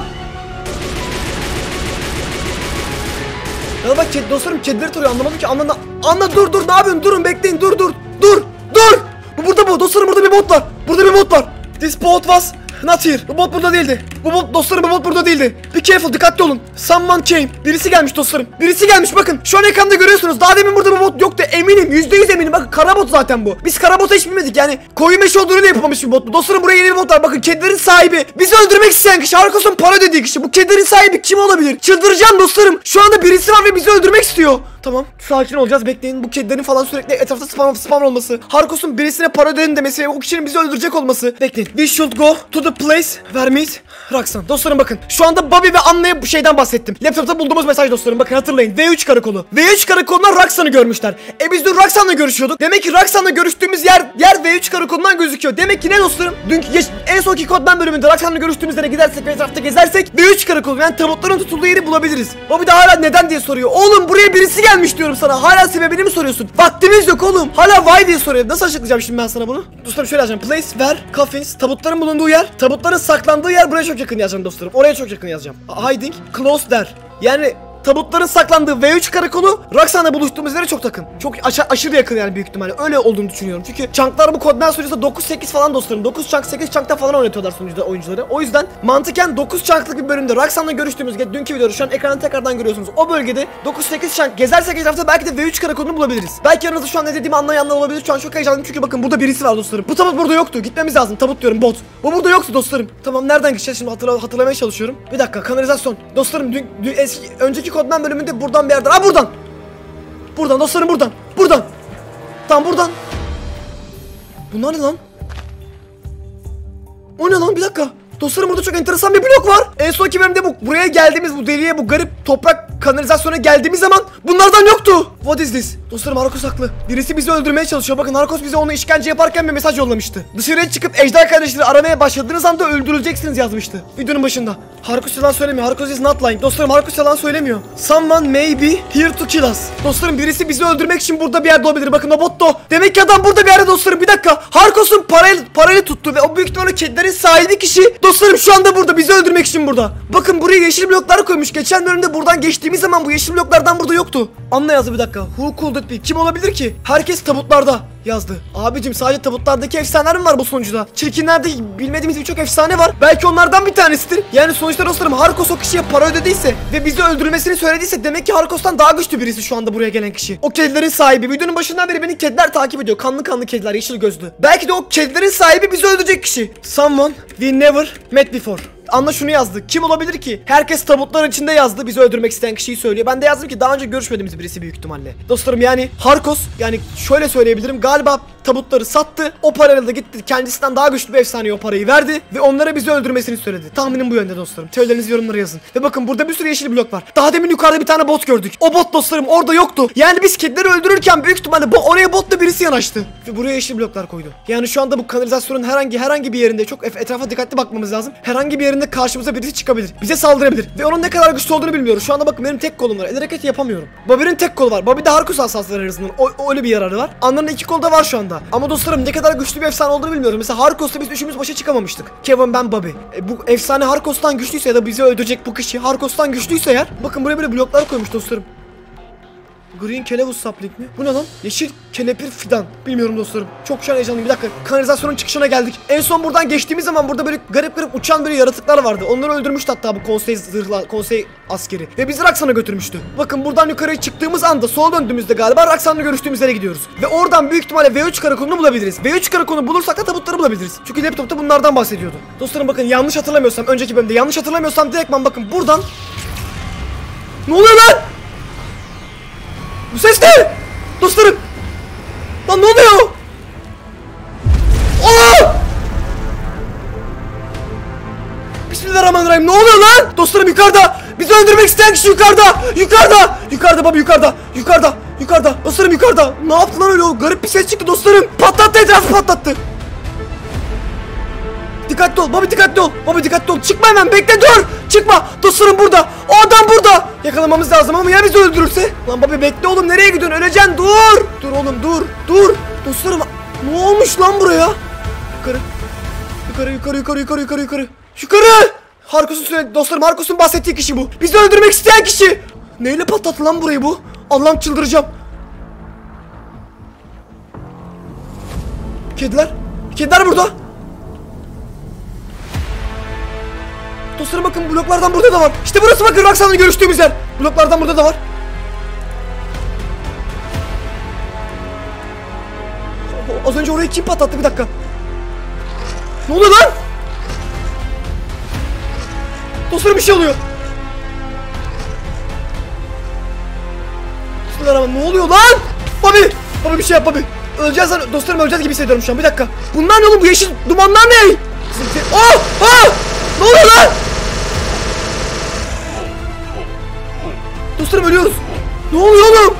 Ya bak kedi, dostlarım kedileri tarıyor anlamadım ki anla anla dur dur ne yapıyorsun? Durun bekleyin dur dur dur dur! Bu burada bu dostlarım burada bir bot var burada bir bot var. This boat was here bu bot burada değildi. Bu bot dostlarım bu bot burada değildi. Be careful dikkatli olun. Someone came. Birisi gelmiş dostlarım. Birisi gelmiş bakın. Şu an ekranda görüyorsunuz. Daha demin burada bu bot yoktu. Eminim yüzde yüz eminim. Bakın kara bot zaten bu. Biz kara bota hiç bilmedik. Yani koyu meşe olduğunu da yapamamış bir bot bu dostlarım buraya yeni bir bot var. Bakın kedilerin sahibi. Bizi öldürmek isteyen kişi arkasının para dediği kişi. Bu kedilerin sahibi kim olabilir? Çıldıracağım dostlarım. Şu anda birisi var ve bizi öldürmek istiyor. Tamam sakin olacağız. Bekleyin. Bu kedilerin falan sürekli etrafta spam spam olması. Harkos'un birisine para ödenin demesi ve o kişinin bizi öldürecek olması. Bekleyin. We should go to the place? Meet Raksan dostlarım bakın. Şu anda Bobby ve Anna'ya bu şeyden bahsettim. Laptopta bulduğumuz mesaj dostlarım. Bakın hatırlayın. V3 karakolu. V3 karakolundan Raksan'ı görmüşler. E biz dün Raksan'la görüşüyorduk. Demek ki Raksan'la görüştüğümüz yer yer V3 karakolundan gözüküyor. Demek ki ne dostlarım? Dünkü geç, en sonki kodman bölümünde Raksan'la görüştüğümüz yere gidersek ve etrafta gezersek V3 karakolu yani tabutların tutulduğu yeri bulabiliriz. Bobby de hala neden diye soruyor. Oğlum buraya birisi gelmiş diyorum sana. Hala sebebini mi soruyorsun? Vaktimiz yok oğlum. Hala why diye soruyor. Nasıl açıklayacağım şimdi ben sana bunu? Dostlarım şöyle yazacağım place where coffins tabutların bulunduğu yer Tabutların saklandığı yer buraya çok yakın yazacağım dostlarım. Oraya çok yakın yazacağım. Hiding close there Yani tabutların saklandığı V3 karakolu Raksan'la buluştuğumuz yere çok yakın. Çok aşa- aşırı yakın yani büyük ihtimalle. Öyle olduğunu düşünüyorum. Çünkü çanklar bu koddan sunucuda 9-8 falan dostlarım. 9 çank 8 çankta falan oynatıyorlar sunucuda oyuncuları. O yüzden mantıken 9 çanklık bir bölümde Raksan'la görüştüğümüz dünkü videoyu şu an ekranda tekrardan görüyorsunuz. O bölgede 9-8 çank gezersek etrafta belki de V3 karakolunu bulabiliriz. Belki aranızda şu an ne dediğimi anlayanlar olabilir. Şu an çok heyecanlıyım çünkü bakın burada birisi var dostlarım. Bu tabut burada yoktu. Gitmemiz lazım. Tabut diyorum bot. Bu burada yoktu dostlarım. Tamam nereden gideceğiz şimdi hatırla- hatırlamaya çalışıyorum. Bir dakika kanalizasyon. Dostlarım dün, dün eski önceki kodman bölümünde buradan bir yerden. Aa buradan. Buradan dostlarım buradan. Buradan. Tam buradan. Bunlar ne lan? O ne lan bir dakika. Dostlarım burada çok enteresan bir blok var. En sonki bölümde bu buraya geldiğimiz bu deliğe bu garip toprak kanalizasyona geldiğimiz zaman bunlardan yoktu. What is this? Dostlarım Harkos haklı. Birisi bizi öldürmeye çalışıyor. Bakın Harkos bize onu işkence yaparken bir mesaj yollamıştı. Dışarıya çıkıp ejder kardeşleri aramaya başladığınız anda öldürüleceksiniz yazmıştı. Videonun başında. Harkos yalan söylemiyor. Harkos is not lying. Dostlarım Harkos yalan söylemiyor. Someone may be here to kill us. Dostlarım birisi bizi öldürmek için burada bir yerde olabilir. Bakın o bot da o. Demek ki adam burada bir yerde dostlarım. Bir dakika. Harkos'un parayla, parayla tuttu ve o büyük ihtimalle kedilerin sahibi kişi dostlarım şu anda burada. Bizi öldürmek için burada. Bakın buraya yeşil bloklar koymuş. Geçen bölümde buradan geçtiğimiz zaman bu yeşil bloklardan burada yoktu. Anla yazdı bir dakika. Who could it be? Kim olabilir ki? Herkes tabutlarda yazdı. Abicim sadece tabutlardaki efsaneler mi var bu sunucuda? Çirkinlerde bilmediğimiz birçok efsane var. Belki onlardan bir tanesidir. Yani sonuçta dostlarım Harkos o kişiye para ödediyse ve bizi öldürmesini söylediyse demek ki Harkos'tan daha güçlü birisi şu anda buraya gelen kişi. O kedilerin sahibi. Videonun başından beri beni kediler takip ediyor. Kanlı kanlı kediler, yeşil gözlü. Belki de o kedilerin sahibi bizi öldürecek kişi. Someone we never met before. Anla şunu yazdı. Kim olabilir ki? Herkes tabutlar içinde yazdı. Bizi öldürmek isteyen kişiyi söylüyor. Ben de yazdım ki daha önce görüşmediğimiz birisi büyük ihtimalle. Dostlarım yani Harkos yani şöyle söyleyebilirim. Galiba tabutları sattı. O parayla da gitti. Kendisinden daha güçlü bir efsaneye o parayı verdi. Ve onlara bizi öldürmesini söyledi. Tahminim bu yönde dostlarım. Teorilerinizi yorumlara yazın. Ve bakın burada bir sürü yeşil blok var. Daha demin yukarıda bir tane bot gördük. O bot dostlarım orada yoktu. Yani biz kedileri öldürürken büyük ihtimalle bu oraya botla birisi yanaştı. Ve buraya yeşil bloklar koydu. Yani şu anda bu kanalizasyonun herhangi herhangi bir yerinde çok et- etrafa dikkatli bakmamız lazım. Herhangi bir yerinde karşımıza birisi çıkabilir. Bize saldırabilir. Ve onun ne kadar güçlü olduğunu bilmiyoruz. Şu anda bakın benim tek kolum var. El hareketi yapamıyorum. Bobby'nin tek kolu var. Bobby de Harkus asasları arasından. O, o öyle bir yararı var. Anların iki kolu da var şu anda. Ama dostlarım ne kadar güçlü bir efsane olduğunu bilmiyorum. Mesela Harkos'ta biz üçümüz başa çıkamamıştık. Kevin ben Bobby. E, bu efsane Harkos'tan güçlüyse ya da bizi öldürecek bu kişi Harkos'tan güçlüyse eğer. Bakın buraya böyle bloklar koymuş dostlarım. Green Kelevus sapling mi? Bu ne lan? Yeşil kelepir fidan. Bilmiyorum dostlarım. Çok şu an heyecanlıyım. Bir dakika. Kanalizasyonun çıkışına geldik. En son buradan geçtiğimiz zaman burada böyle garip garip uçan böyle yaratıklar vardı. Onları öldürmüştü hatta bu konsey zırhla, konsey askeri. Ve bizi Raksan'a götürmüştü. Bakın buradan yukarıya çıktığımız anda sola döndüğümüzde galiba Raksan'la görüştüğümüz yere gidiyoruz. Ve oradan büyük ihtimalle V3 karakolunu bulabiliriz. V3 karakolunu bulursak da tabutları bulabiliriz. Çünkü laptopta bunlardan bahsediyordu. Dostlarım bakın yanlış hatırlamıyorsam önceki bölümde yanlış hatırlamıyorsam direktman bakın buradan ne oluyor lan? Bu ses ne? Dostlarım. Lan ne oluyor? Aa! Bismillahirrahmanirrahim. Ne oluyor lan? Dostlarım yukarıda. Bizi öldürmek isteyen kişi yukarıda. Yukarıda. Yukarıda baba yukarıda. Yukarıda. Yukarıda. Dostlarım yukarıda. Ne yaptı öyle? O garip bir ses çıktı dostlarım. Patlattı etrafı patlattı. Dikkatli ol. Baba dikkatli ol. Baba dikkatli ol. Çıkma hemen. Bekle dur. Çıkma. Dostlarım burada. O adam burada. Yakalamamız lazım ama ya bizi öldürürse? Lan baba bekle oğlum. Nereye gidiyorsun? Öleceksin. Dur. Dur oğlum dur. Dur. Dostlarım ne olmuş lan buraya? Yukarı. Yukarı yukarı yukarı yukarı yukarı yukarı. Yukarı. Harkus'un söyledi. Dostlarım Harkus'un bahsettiği kişi bu. Bizi öldürmek isteyen kişi. Neyle patlattı lan burayı bu? Allah'ım çıldıracağım. Kediler. Kediler burada. Dostlarım bakın bloklardan burada da var. İşte burası bakın Raksan'la görüştüğümüz yer. Bloklardan burada da var. Az önce orayı kim patlattı bir dakika. Ne oluyor lan? Dostlarım bir şey oluyor. Bismillahirrahmanirrahim. Ne oluyor lan? Bobby! Bobby bir şey yap Bobby. Öleceğiz lan. Dostlarım öleceğiz gibi hissediyorum şu an. Bir dakika. Bunlar ne oğlum? Bu yeşil dumanlar ne? Oh! Oh! Ne oluyor lan? Dostlarım ölüyoruz. Ne oluyor oğlum?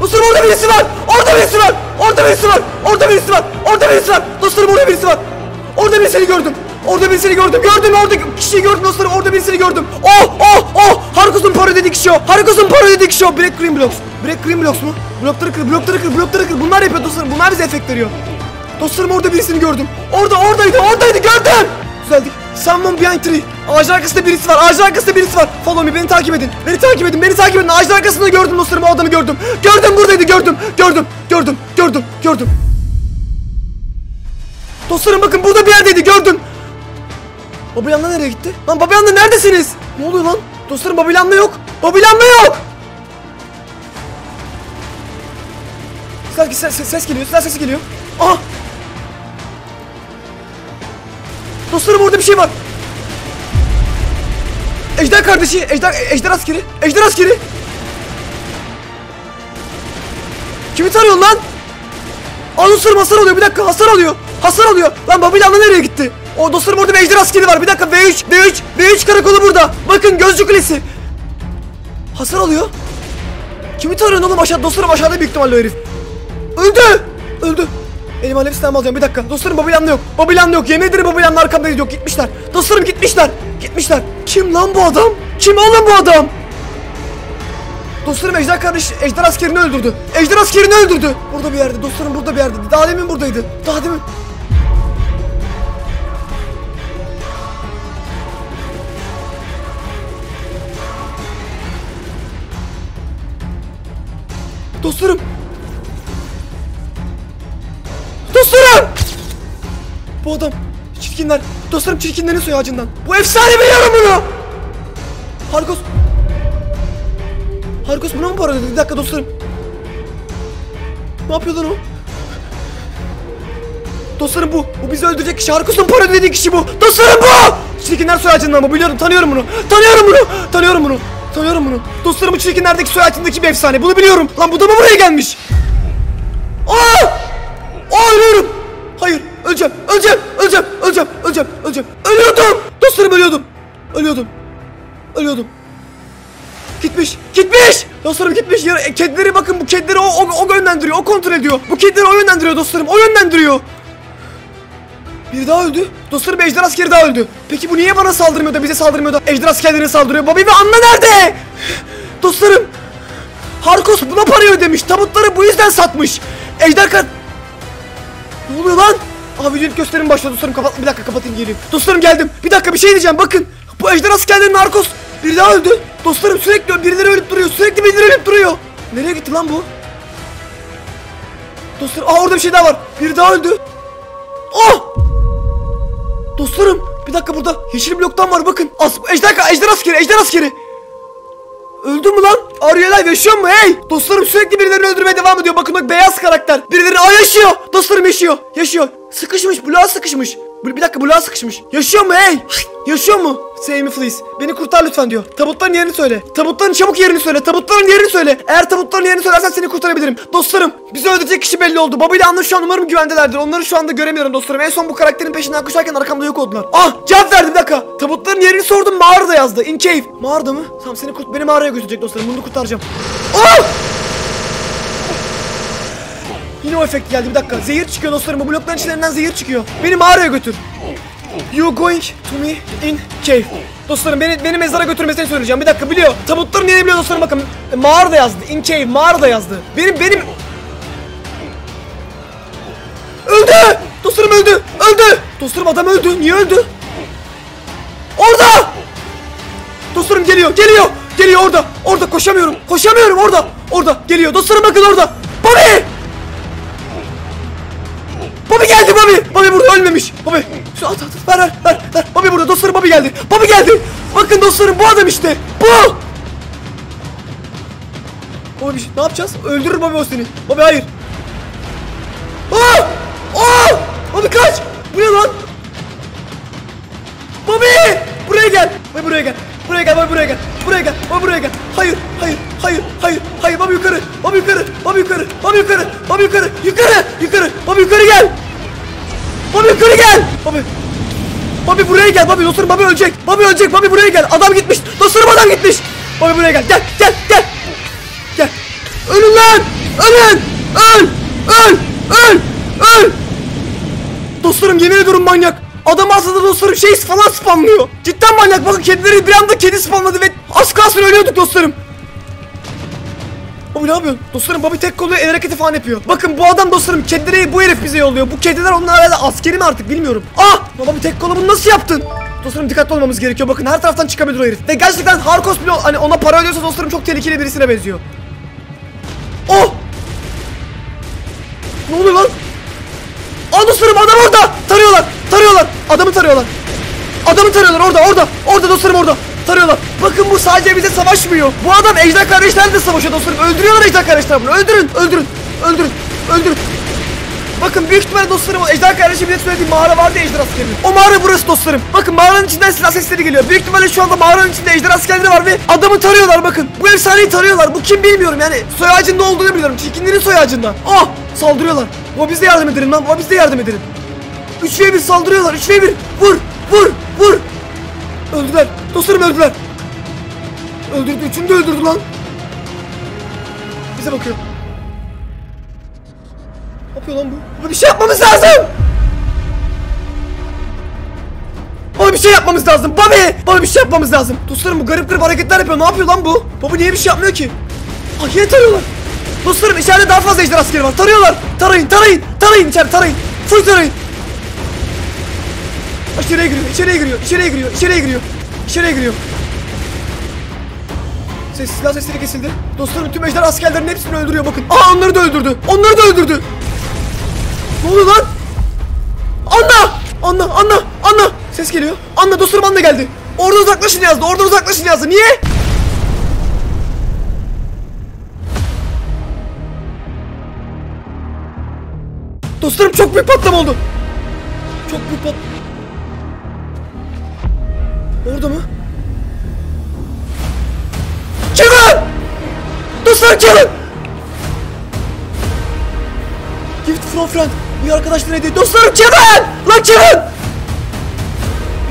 Dostlarım orada birisi var. Orada birisi var. Orada birisi var. Orada birisi var. Orada birisi var. Dostlarım orada birisi var. Orada birisini gördüm. Orada birisini gördüm. Gördüm orada kişiyi gördüm dostlarım. Orada birisini gördüm. Oh oh oh. Harkus'un para dediği kişi o. Harkus'un para dediği kişi o. Black Green Blocks. Black Green Blocks mu? Blokları kır, blokları kır, blokları kır. Bunlar yapıyor dostlarım. Bunlar bize efekt veriyor. Dostlarım orada birisini gördüm. Orada oradaydı oradaydı gördüm. Düzeldik. Someone behind tree. Ağacın arkasında birisi var. Ağacın arkasında birisi var. Follow me. Beni takip edin. Beni takip edin. Beni takip edin. Ağacın arkasında gördüm dostlarım. O adamı gördüm. Gördüm buradaydı. Gördüm. Gördüm. Gördüm. Gördüm. Gördüm. Dostlarım bakın burada bir yerdeydi. Gördüm. Babayanla nereye gitti? Lan Babayanla neredesiniz? Ne oluyor lan? Dostlarım Babayanla yok. Babayanla yok. Sanki ses, ses, ses geliyor. Silah sesi geliyor. Aha. Dostlarım orada bir şey var. Ejder kardeşi, ejder, ejder askeri, ejder askeri. Kimi tarıyorsun lan? Aa hasar alıyor bir dakika hasar alıyor. Hasar alıyor. Lan Babilan'la nereye gitti? O dostlarım orada bir ejder askeri var. Bir dakika V3, V3, V3 karakolu burada. Bakın gözcü kulesi. Hasar alıyor. Kimi tarıyorsun oğlum aşağı dostlarım aşağıda büyük ihtimalle herif. Öldü! Öldü. Elim alev silahımı alacağım bir dakika. Dostlarım Babilan'da yok. Babilan'da yok. Yemin ederim Babilan'da arkamdaydı yok. Gitmişler. Dostlarım gitmişler. Gitmişler. Kim lan bu adam? Kim oğlum bu adam? Dostlarım Ejder kardeş Ejder askerini öldürdü. Ejder askerini öldürdü. Burada bir yerde. Dostlarım burada bir yerde. Daha demin buradaydı. Daha demin. Dostlarım. Dostlarım! Bu adam çirkinler. Dostlarım çirkinlerin soy ağacından. Bu efsane biliyorum bunu. Harkos. Harkos buna mı para dedi? Bir dakika dostlarım. Ne yapıyor lan o? Dostlarım bu. Bu bizi öldürecek kişi. Harkos'un para dediği kişi bu. Dostlarım bu! Çirkinler soy ağacından bu. Biliyorum tanıyorum bunu. Tanıyorum bunu. Tanıyorum bunu. Tanıyorum bunu. Dostlarım bu çirkinlerdeki soy ağacındaki bir efsane. Bunu biliyorum. Lan bu da mı buraya gelmiş? Aa! Ölüyorum. Hayır öleceğim öleceğim öleceğim öleceğim öleceğim öleceğim. Ölüyordum. Dostlarım ölüyordum. Ölüyordum. Ölüyordum. Gitmiş. Gitmiş. Dostlarım gitmiş. Ya, e, kedileri bakın bu kedileri o, o, o yönlendiriyor. O kontrol ediyor. Bu kedileri o yönlendiriyor dostlarım. O yönlendiriyor. Biri daha öldü. Dostlarım ejder askeri daha öldü. Peki bu niye bana saldırmıyor da bize saldırmıyor da ejder askerlerine saldırıyor? Bobby ve Anna nerede? Dostlarım. Harkos buna parayı ödemiş. Tabutları bu yüzden satmış. Ejder kat... Ne oluyor lan? Abi videoluk gösterim başladı dostlarım kapat bir dakika kapatayım geleyim. Dostlarım geldim. Bir dakika bir şey diyeceğim bakın. Bu ejder askerlerinin narkos. Biri daha öldü. Dostlarım sürekli birileri ölüp duruyor. Sürekli birileri ölüp duruyor. Nereye gitti lan bu? Dostlarım aa orada bir şey daha var. Biri daha öldü. Oh! Dostlarım bir dakika burada yeşil bloktan var bakın. As ejder, ejder askeri ejder askeri. Öldü mü lan? Ariel yaşıyor mu hey? Dostlarım sürekli birilerini öldürmeye devam ediyor. Bakın bak beyaz karakter. Birileri Aa, yaşıyor. Dostlarım yaşıyor. Yaşıyor. Sıkışmış. Bloğa sıkışmış. Bir dakika bloğa sıkışmış. Yaşıyor mu hey? Yaşıyor mu? Save me please. Beni kurtar lütfen diyor. Tabutların yerini söyle. Tabutların çabuk yerini söyle. Tabutların yerini söyle. Eğer tabutların yerini söylersen seni kurtarabilirim. Dostlarım bizi öldürecek kişi belli oldu. Baba ile Anna şu an umarım güvendelerdir. Onları şu anda göremiyorum dostlarım. En son bu karakterin peşinden koşarken arkamda yok oldular. Ah cevap verdi bir dakika. Tabutların yerini sordum mağarada yazdı. In cave. Mağarada mı? Tamam seni kurt beni mağaraya götürecek dostlarım. Bunu kurtaracağım. Ah! Yine o efekt geldi bir dakika. Zehir çıkıyor dostlarım. Bu blokların içlerinden zehir çıkıyor. Beni mağaraya götür. You going to me in cave. Dostlarım beni beni mezara götürmesini söyleyeceğim. Bir dakika biliyor. Tabutların yerini biliyor dostlarım bakın. E, mağarada yazdı. In cave mağarada yazdı. Benim benim Öldü! Dostlarım öldü! Öldü! Dostlarım adam öldü. Niye öldü? Orada! Dostlarım geliyor, geliyor. Geliyor orada. Orada koşamıyorum. Koşamıyorum orada. Orada geliyor. Dostlarım bakın orada. Bobby! Bobby geldi Bobby. Bobby burada ölmemiş. Bobby. Şu at at. Ver ver ver. ver. Bobby burada. Dostlarım Bobby geldi. Bobby geldi. Bakın dostlarım bu adam işte. Bu. Bobby ne yapacağız? Öldürür Bobby o seni. Bobby hayır. Aa! Aa! Bobby kaç. Bu ne lan? Bobby! Buraya gel. Bobby buraya gel. Buraya gel, Bobby buraya gel. Buraya gel. Bobby buraya gel. Hayır, hayır, hayır, hayır, hayır. Bobby yukarı. Bobby yukarı. Bobby yukarı. Bobby yukarı. Bobby yukarı. Yukarı. Yukarı. Bobby yukarı gel. Bobby yukarı gel. Bobby. Bobby buraya gel. Bobby dostlarım Bobby ölecek. Bobby ölecek. Bobby buraya gel. Adam gitmiş. Dostlarım adam gitmiş. Bobby buraya gel. Gel, gel, gel. Gel. Ölün lan. Ölün. Öl. Öl. Öl. Öl. Dostlarım yemin ediyorum manyak. Adam aslında dostlarım şey falan spamlıyor. Cidden manyak. Bakın kedileri bir anda kedi spamladı ve az kalsın ölüyorduk dostlarım. Bobby ne yapıyorsun? Dostlarım Bobby tek kolluyor el hareketi falan yapıyor. Bakın bu adam dostlarım kedileri bu herif bize yolluyor. Bu kediler onun herhalde askeri mi artık bilmiyorum. Ah! Bobby tek kolu bunu nasıl yaptın? Dostlarım dikkatli olmamız gerekiyor. Bakın her taraftan çıkabilir o herif. Ve gerçekten Harkos bile hani ona para ödüyorsa dostlarım çok tehlikeli birisine benziyor. Oh! Ne oluyor lan? Aa dostlarım adam orada! Tarıyorlar! Tarıyorlar! Adamı tarıyorlar! Adamı tarıyorlar orada orada! Orada dostlarım orada! Tarıyorlar! Bakın bu sadece bize savaşmıyor. Bu adam ejder kardeşlerle de savaşıyor dostlarım. Öldürüyorlar ejder kardeşler bunu. Öldürün! Öldürün! Öldürün! Öldürün! Bakın büyük ihtimalle dostlarım o ejder kardeşi bize söylediği mağara vardı ejder askerinin. O mağara burası dostlarım. Bakın mağaranın içinden silah sesleri geliyor. Büyük ihtimalle şu anda mağaranın içinde ejder askerleri var ve adamı tarıyorlar bakın. Bu efsaneyi tarıyorlar. Bu kim bilmiyorum yani. Soy ağacında olduğunu biliyorum. Çirkinlerin soy ağacında. Ah! Saldırıyorlar. Ama biz de yardım edelim lan. Ama biz de yardım edelim. 3 v 1 saldırıyorlar. 3 v 1. Vur! Vur! Vur! Öldüler. Dostlarım öldüler. Öldürdü. Üçünü de öldürdü lan. Bize bakıyor. Ne yapıyor lan bu? Ama bir şey yapmamız lazım. Baba bir şey yapmamız lazım. Bobby! Baba bir şey yapmamız lazım. Dostlarım bu garip garip hareketler yapıyor. Ne yapıyor lan bu? Baba niye bir şey yapmıyor ki? Ah yine tarıyorlar. Dostlarım içeride daha fazla ejder askeri var. Tarıyorlar. Tarayın, tarayın, tarayın içeri, tarayın. Full tarayın. İçeriye giriyor, içeriye giriyor, içeriye giriyor, içeriye giriyor. İçeriye giriyor. Ses, silah sesleri kesildi. Dostlarım tüm ejder askerlerin hepsini öldürüyor bakın. Aa onları da öldürdü. Onları da öldürdü. Ne oluyor lan? Anna! Anna, Anna, Anna! Ses geliyor. Anna dostlarım Anna geldi. Oradan uzaklaşın yazdı. Oradan uzaklaşın yazdı. Niye? Dostlarım çok büyük patlama oldu. Çok büyük pat... Orada mı? Kevin! Dostlarım Kevin! Gift from friend. Bir arkadaşlar hediye. Dostlarım Kevin! Lan Kevin!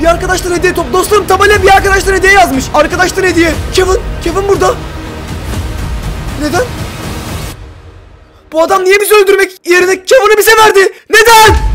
Bir arkadaşlar hediye top. Dostlarım tabela bir arkadaşlar hediye yazmış. Arkadaşlar hediye. Kevin, Kevin burada. Neden? Bu adam niye bizi öldürmek yerine Kevin'i bize verdi? Neden?